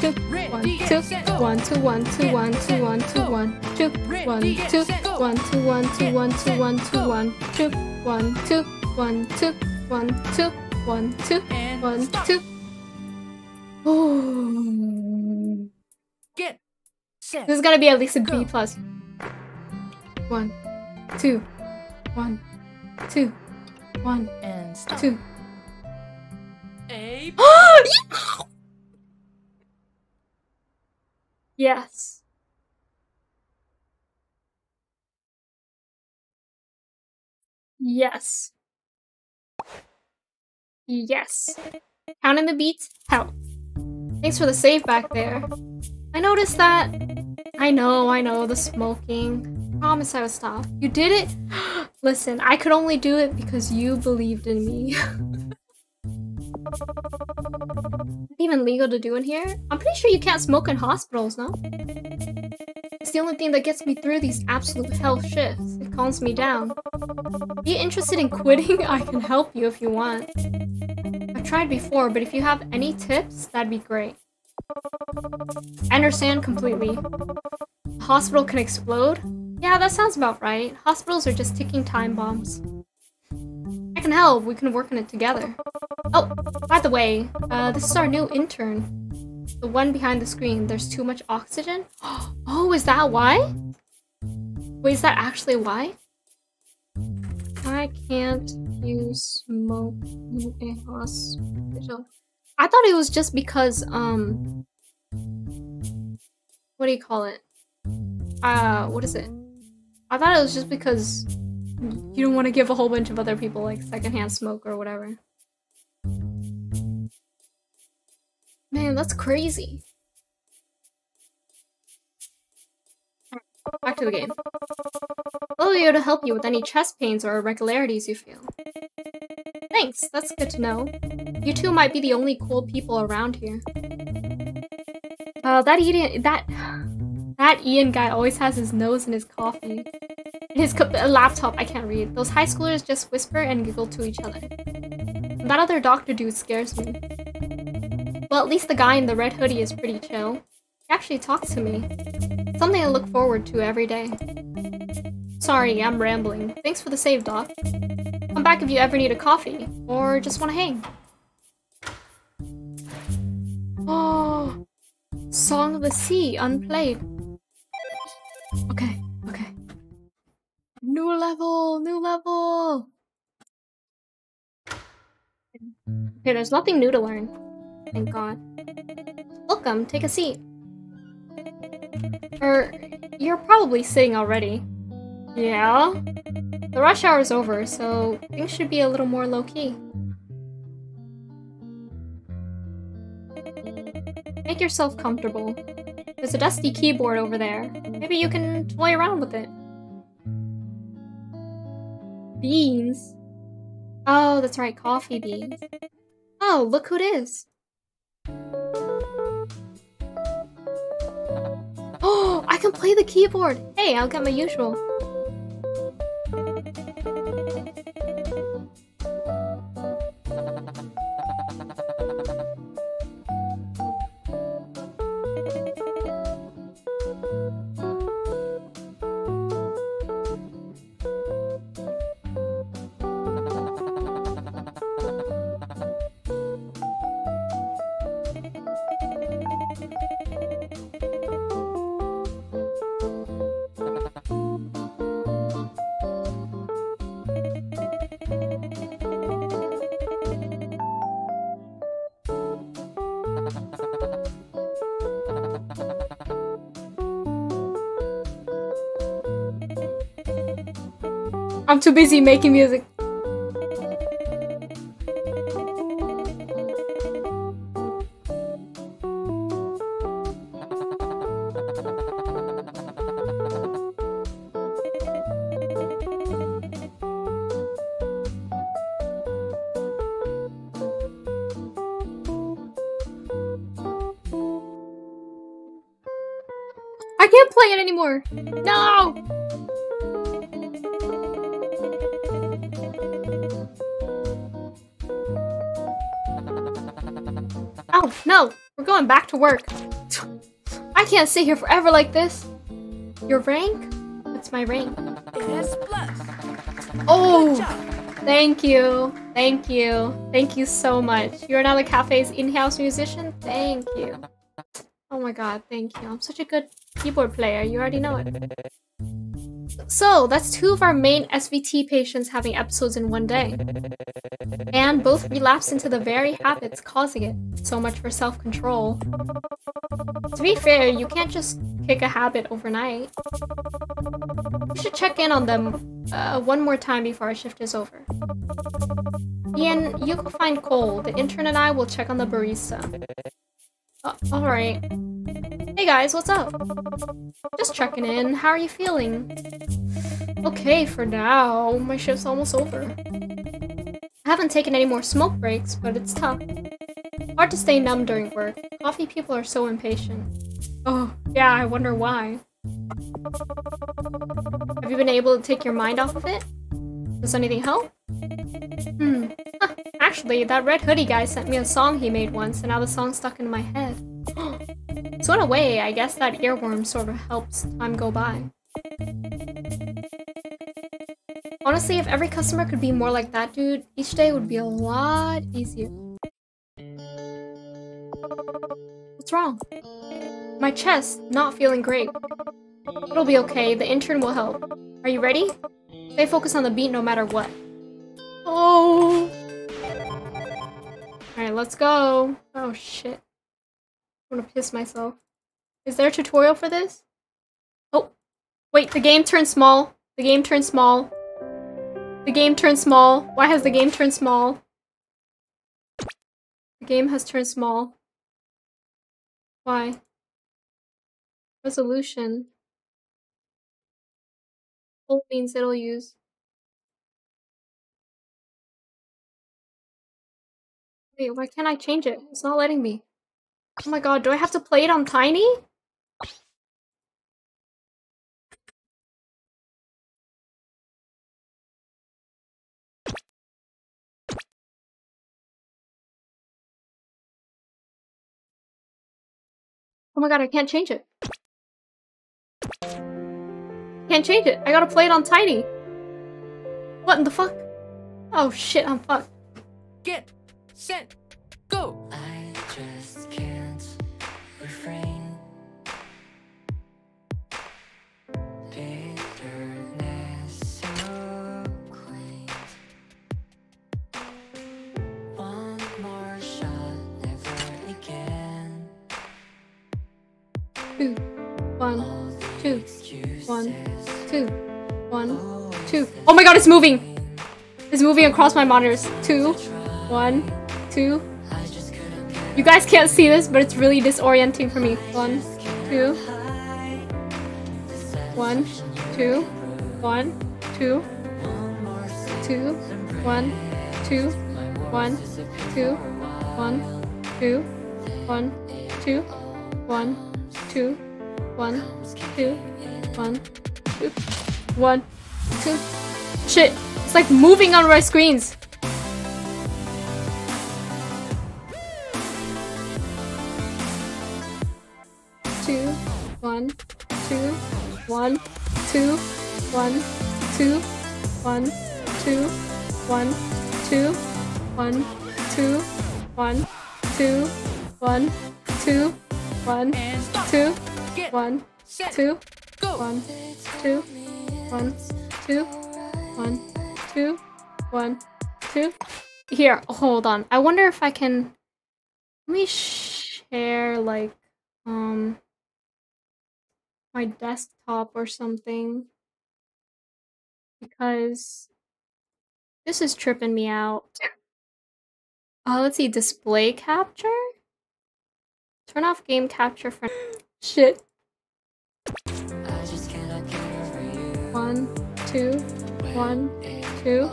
two, one, two, one, two, one, two, one, two, one, two, one, two, one, two, one, two, one, two, one, two, one, two, one, two, one, two, one, two, one, two, one, two, one, two. Oh. Get set. This is gonna be at least a B plus. One, two, one, two, one, and two. A yes. Yes. Yes. Counting the beats, help. Thanks for the save back there. I noticed that. I know, I know, the smoking. Promise I would stop. You did it? Listen, I could only do it because you believed in me. even legal to do in here? I'm pretty sure you can't smoke in hospitals, no? It's the only thing that gets me through these absolute hell shifts. It calms me down. Are you interested in quitting? I can help you if you want. I've tried before, but if you have any tips, that'd be great. I understand completely. Hospital can explode? Yeah, that sounds about right. Hospitals are just ticking time bombs. I can help. We can work on it together. Oh, by the way, uh, this is our new intern. The one behind the screen. There's too much oxygen? Oh, is that why? Wait, is that actually why? I can't use smoke in hospital. I thought it was just because, um... What do you call it? Uh, what is it? I thought it was just because you don't want to give a whole bunch of other people, like, secondhand smoke or whatever. Man, that's crazy. Back to the game. I'll be to help you with any chest pains or irregularities you feel. Thanks, that's good to know. You two might be the only cool people around here. Uh, that Ian, that, that Ian guy always has his nose in his coffee. His uh, laptop, I can't read. Those high schoolers just whisper and giggle to each other. That other doctor dude scares me. Well, at least the guy in the red hoodie is pretty chill. He actually talks to me. Something I look forward to every day. Sorry, I'm rambling. Thanks for the save, Doc. Come back if you ever need a coffee, or just want to hang. Oh, Song of the Sea, unplayed. Okay. New level, new level! Okay, there's nothing new to learn. Thank God. Welcome, take a seat. Er, you're probably sitting already. Yeah? The rush hour is over, so things should be a little more low-key. Make yourself comfortable. There's a dusty keyboard over there. Maybe you can toy around with it. Beans? Oh, that's right, coffee beans. Oh, look who it is. Oh, I can play the keyboard. Hey, I'll get my usual. I'm too busy making music. I can't play it anymore. No! Work. I can't sit here forever like this. Your rank? What's my rank? S plus. Oh! Thank you. Thank you. Thank you so much. You're now the cafe's in-house musician? Thank you. Oh my god, thank you. I'm such a good keyboard player. You already know it. So, that's two of our main SVT patients having episodes in one day. And both relapse into the very habits causing it. So much for self-control. To be fair, you can't just kick a habit overnight. We should check in on them uh, one more time before our shift is over. Ian, you go find Cole. The intern and I will check on the barista. Uh, alright. Hey guys, what's up? Just checking in. How are you feeling? Okay for now. My shift's almost over. I haven't taken any more smoke breaks, but it's tough. Hard to stay numb during work. Coffee people are so impatient. Oh, yeah, I wonder why. Have you been able to take your mind off of it? Does anything help? Hmm. Huh, Actually, that red hoodie guy sent me a song he made once, and now the song's stuck in my head. So in a way, I guess that earworm sort of helps time go by. Honestly, if every customer could be more like that dude, each day would be a lot easier. What's wrong? My chest, not feeling great. It'll be okay, the intern will help. Are you ready? Stay focused on the beat no matter what. Oh! Alright, let's go. Oh shit. I'm gonna piss myself. Is there a tutorial for this? Oh! Wait, the game turned small. The game turned small. The game turned small. Why has the game turned small? The game has turned small. Why? Resolution. full means it'll use. Wait, why can't I change it? It's not letting me. Oh my god, do I have to play it on tiny? Oh my god, I can't change it. Can't change it. I gotta play it on tiny. What in the fuck? Oh shit, I'm fucked. Get set go. One, two, one, oh, two. Oh my god, it's moving! It's moving across my monitors. Two, one, two. I just couldn't get You guys can't see this, but it's really disorienting for me. One, two, one, two, one, two, two, one, two, one, two, one, two, one, two, one, two, one, two, one, two, one, two. Shit! It's like moving on my screens. two, one, two, one, two, one, two, one, two, one, two, one, two, one, two, one, two, one, two, one, two, go. one, two, one, two, one, two, one, two. Here, hold on. I wonder if I can. Let me share like um my desktop or something because this is tripping me out. Uh, let's see, display capture. Turn off game capture for shit. Two, one, two.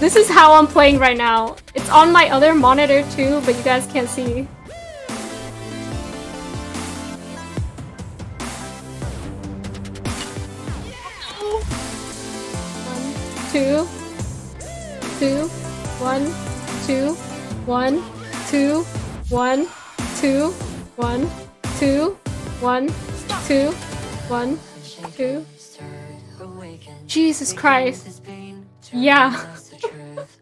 This is how I'm playing right now. It's on my other monitor too, but you guys can't see. One, two, two, one, two, one, two, one, two, one, two, one, two, one, two. Jesus Christ. Yeah.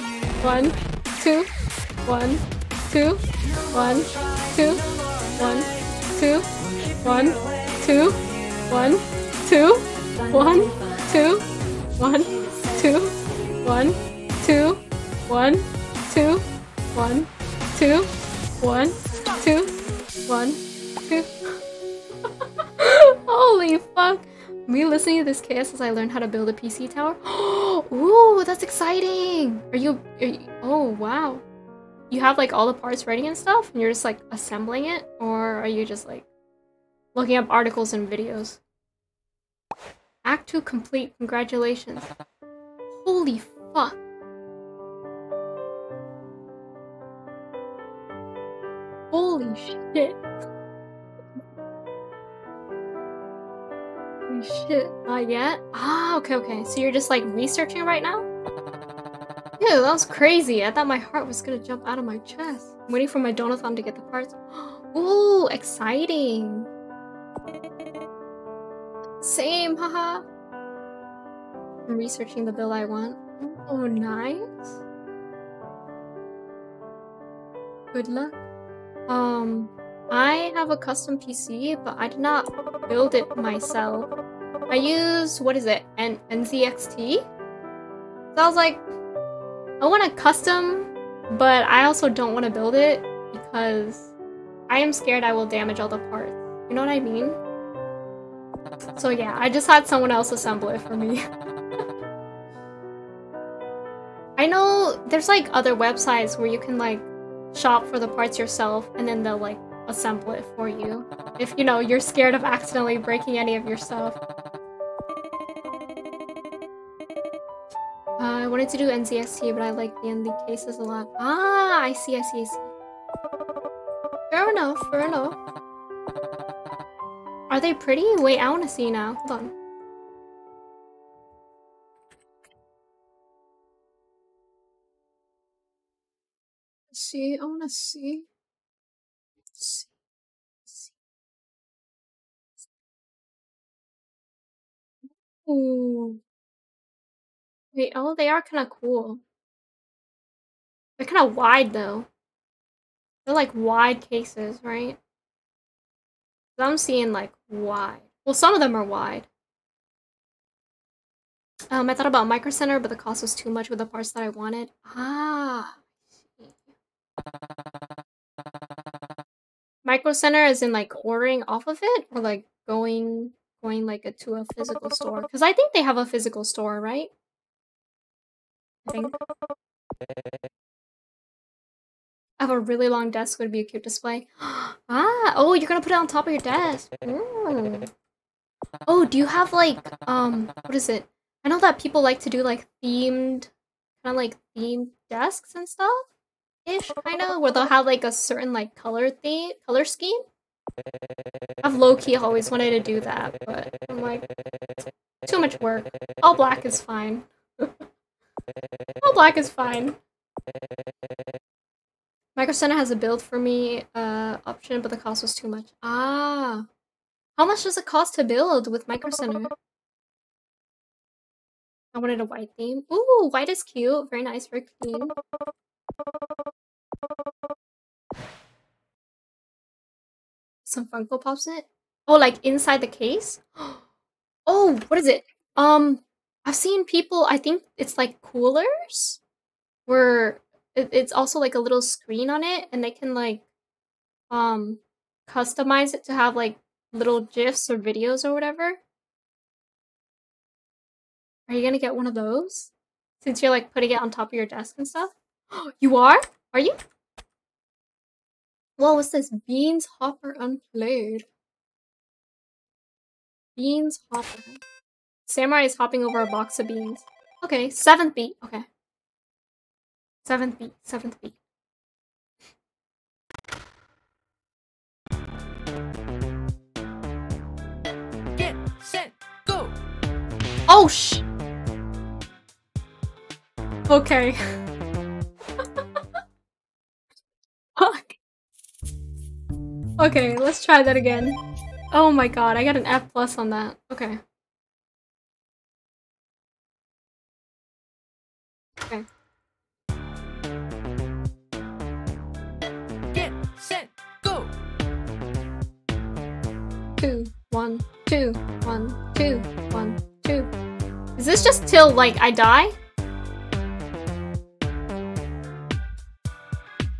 one, two, one, two, one, two, one, two, one, two, one, two, one, two, one, two, one, two, one, two, one, two, one, two, one, two. Holy fuck! Me listening to this chaos as I learn how to build a PC tower. Ooh, that's exciting! Are you, are you? Oh wow! You have like all the parts ready and stuff, and you're just like assembling it, or are you just like looking up articles and videos? Act 2 complete. Congratulations. Holy fuck. Holy shit. Shit. Not yet? Ah, okay, okay. So you're just like researching right now? Ew, that was crazy. I thought my heart was gonna jump out of my chest. I'm waiting for my donathon to get the parts. Ooh, exciting. Same, haha. I'm researching the bill I want. Oh, nice. Good luck. Um, I have a custom PC, but I did not build it myself. I use what is it? N NZXT. So I was like, I want a custom, but I also don't want to build it because I am scared I will damage all the parts. You know what I mean? So yeah, I just had someone else assemble it for me. I know there's like other websites where you can like shop for the parts yourself and then they'll like assemble it for you. If you know you're scared of accidentally breaking any of your stuff. Wanted to do NZXT, but I like the ND cases a lot. Ah, I see, I see, I see. Fair enough, fair enough. Are they pretty? Wait, I want to see now. Hold on. See, I want to see. see. see. Ooh. Wait, oh, they are kind of cool. They're kind of wide though. They're like wide cases, right? I'm seeing like wide. Well, some of them are wide. Um, I thought about Micro Center, but the cost was too much with the parts that I wanted. Ah. Micro Center is in like ordering off of it or like going going like a, to a physical store because I think they have a physical store, right? I. Have a really long desk would be a cute display. ah, oh, you're gonna put it on top of your desk. Ooh. Oh, do you have like um what is it? I know that people like to do like themed kind of like themed desks and stuff ish kind of where they'll have like a certain like color theme color scheme. I've low key always wanted to do that, but I'm like too much work. All black is fine. All black is fine. Micro Center has a build for me uh, option, but the cost was too much. Ah. How much does it cost to build with Micro Center? I wanted a white theme. Ooh, white is cute. Very nice, very clean. Some Funko Pops in it? Oh, like inside the case? Oh, what is it? Um, I've seen people, I think it's like coolers where it's also like a little screen on it and they can like um customize it to have like little gifs or videos or whatever. Are you gonna get one of those? Since you're like putting it on top of your desk and stuff? you are? Are you? What what's this? Beans Hopper Unplayed. Beans Hopper. Samurai is hopping over a box of beans. Okay, seventh beat. Okay. Seventh beat. Seventh beat. Get set, go. Oh sh. Okay. Fuck. Okay, let's try that again. Oh my god, I got an F plus on that. Okay. Okay. Two, one, two, one, two, one, two. Is this just till like I die?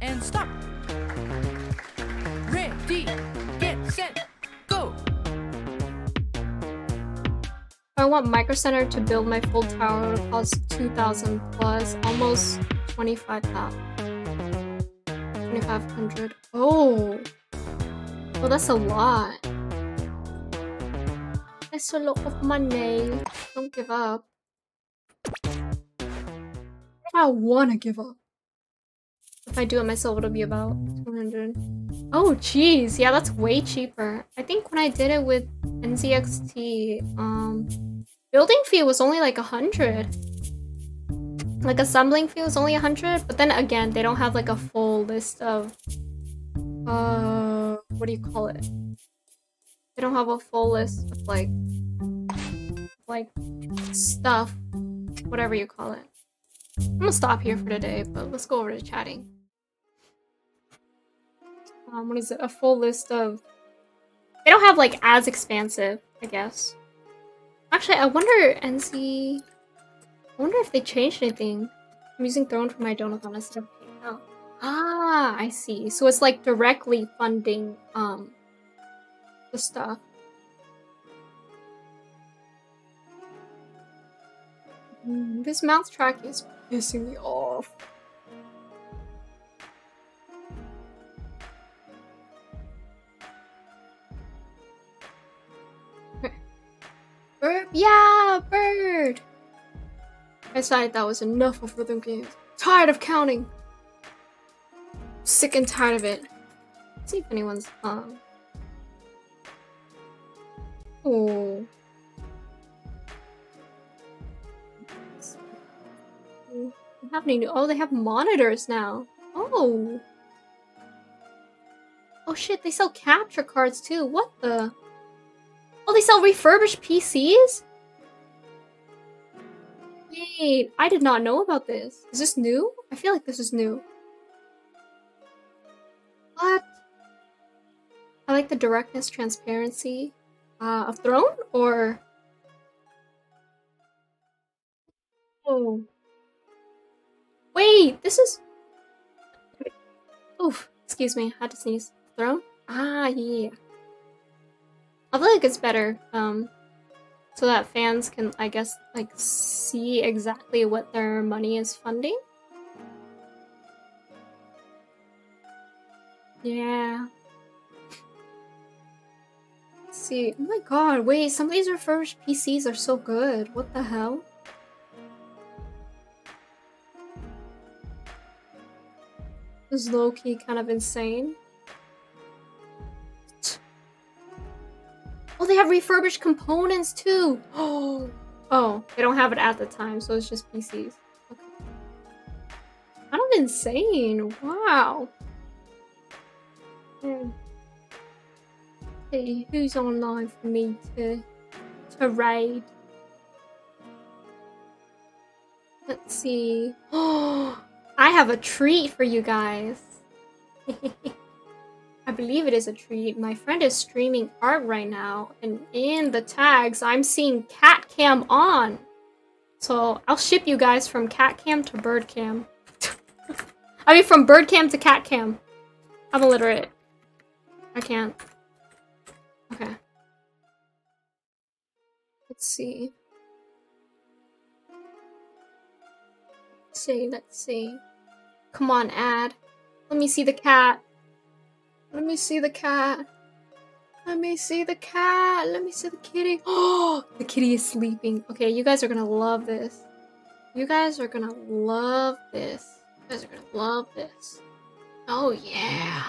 And stop. Ready, get set, go. I want Micro Center to build my full tower. It would cost 2,000 plus, almost 25,000. 2,500. Oh. Well, that's a lot. That's a lot of money. Don't give up. I wanna give up. If I do it myself, it'll be about 200. Oh, jeez. Yeah, that's way cheaper. I think when I did it with NZXT, um, building fee was only like hundred. Like assembling fee was only hundred, but then again, they don't have like a full list of, uh, what do you call it? They don't have a full list of like, like stuff, whatever you call it. I'm gonna stop here for today, but let's go over to chatting. um, what is it? A full list of. They don't have like as expansive, I guess. Actually, I wonder NC. I wonder if they changed anything. I'm using Throne for my donathon instead of PayPal. Ah, I see. So it's like directly funding um the stuff. Mm, This mouth track is pissing me off. Bird? Yeah, bird! I decided that was enough of rhythm games. Tired of counting! Sick and tired of it. Let's see if anyone's um Oh. What's happening? Oh, they have monitors now. Oh. Oh shit, they sell capture cards too. What the? Oh, they sell refurbished PCs? Wait, I did not know about this. Is this new? I feel like this is new. What? I like the directness, transparency uh, of Throne, or oh, wait, this is. Oof, excuse me, I had to sneeze. Throne? Ah, yeah. I feel like it's better, um, so that fans can, I guess, like see exactly what their money is funding. Yeah. See. Oh my god, wait, some of these refurbished PCs are so good. What the hell? This is low-key kind of insane. Oh, they have refurbished components too! Oh, oh, they don't have it at the time, so it's just PCs. Okay. Kind of insane. Wow. Hey, who's online for me to to raid? Let's see. Oh, I have a treat for you guys. I believe it is a treat. My friend is streaming art right now, and in the tags, I'm seeing cat cam on. So I'll ship you guys from cat cam to bird cam. I mean, from bird cam to cat cam. I'm illiterate. I can't. Okay. Let's see. Let's see, let's see. Come on, ad. Let me see the cat. Let me see the cat. Let me see the cat. Let me see the kitty. Oh, the kitty is sleeping. Okay, you guys are gonna love this. You guys are gonna love this. You guys are gonna love this. Oh, yeah.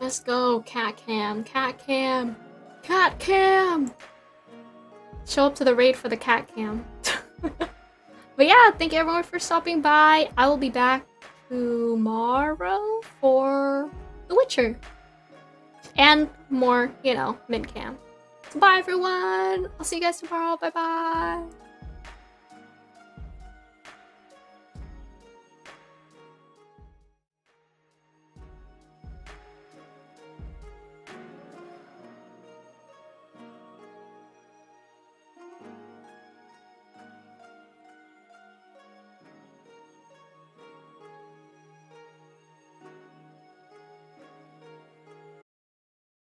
Let's go, cat cam, cat cam, cat cam. Show up to the raid for the cat cam. but yeah, thank you everyone for stopping by. I will be back tomorrow for The Witcher. And more, you know, mid cam. So bye everyone. I'll see you guys tomorrow. Bye bye.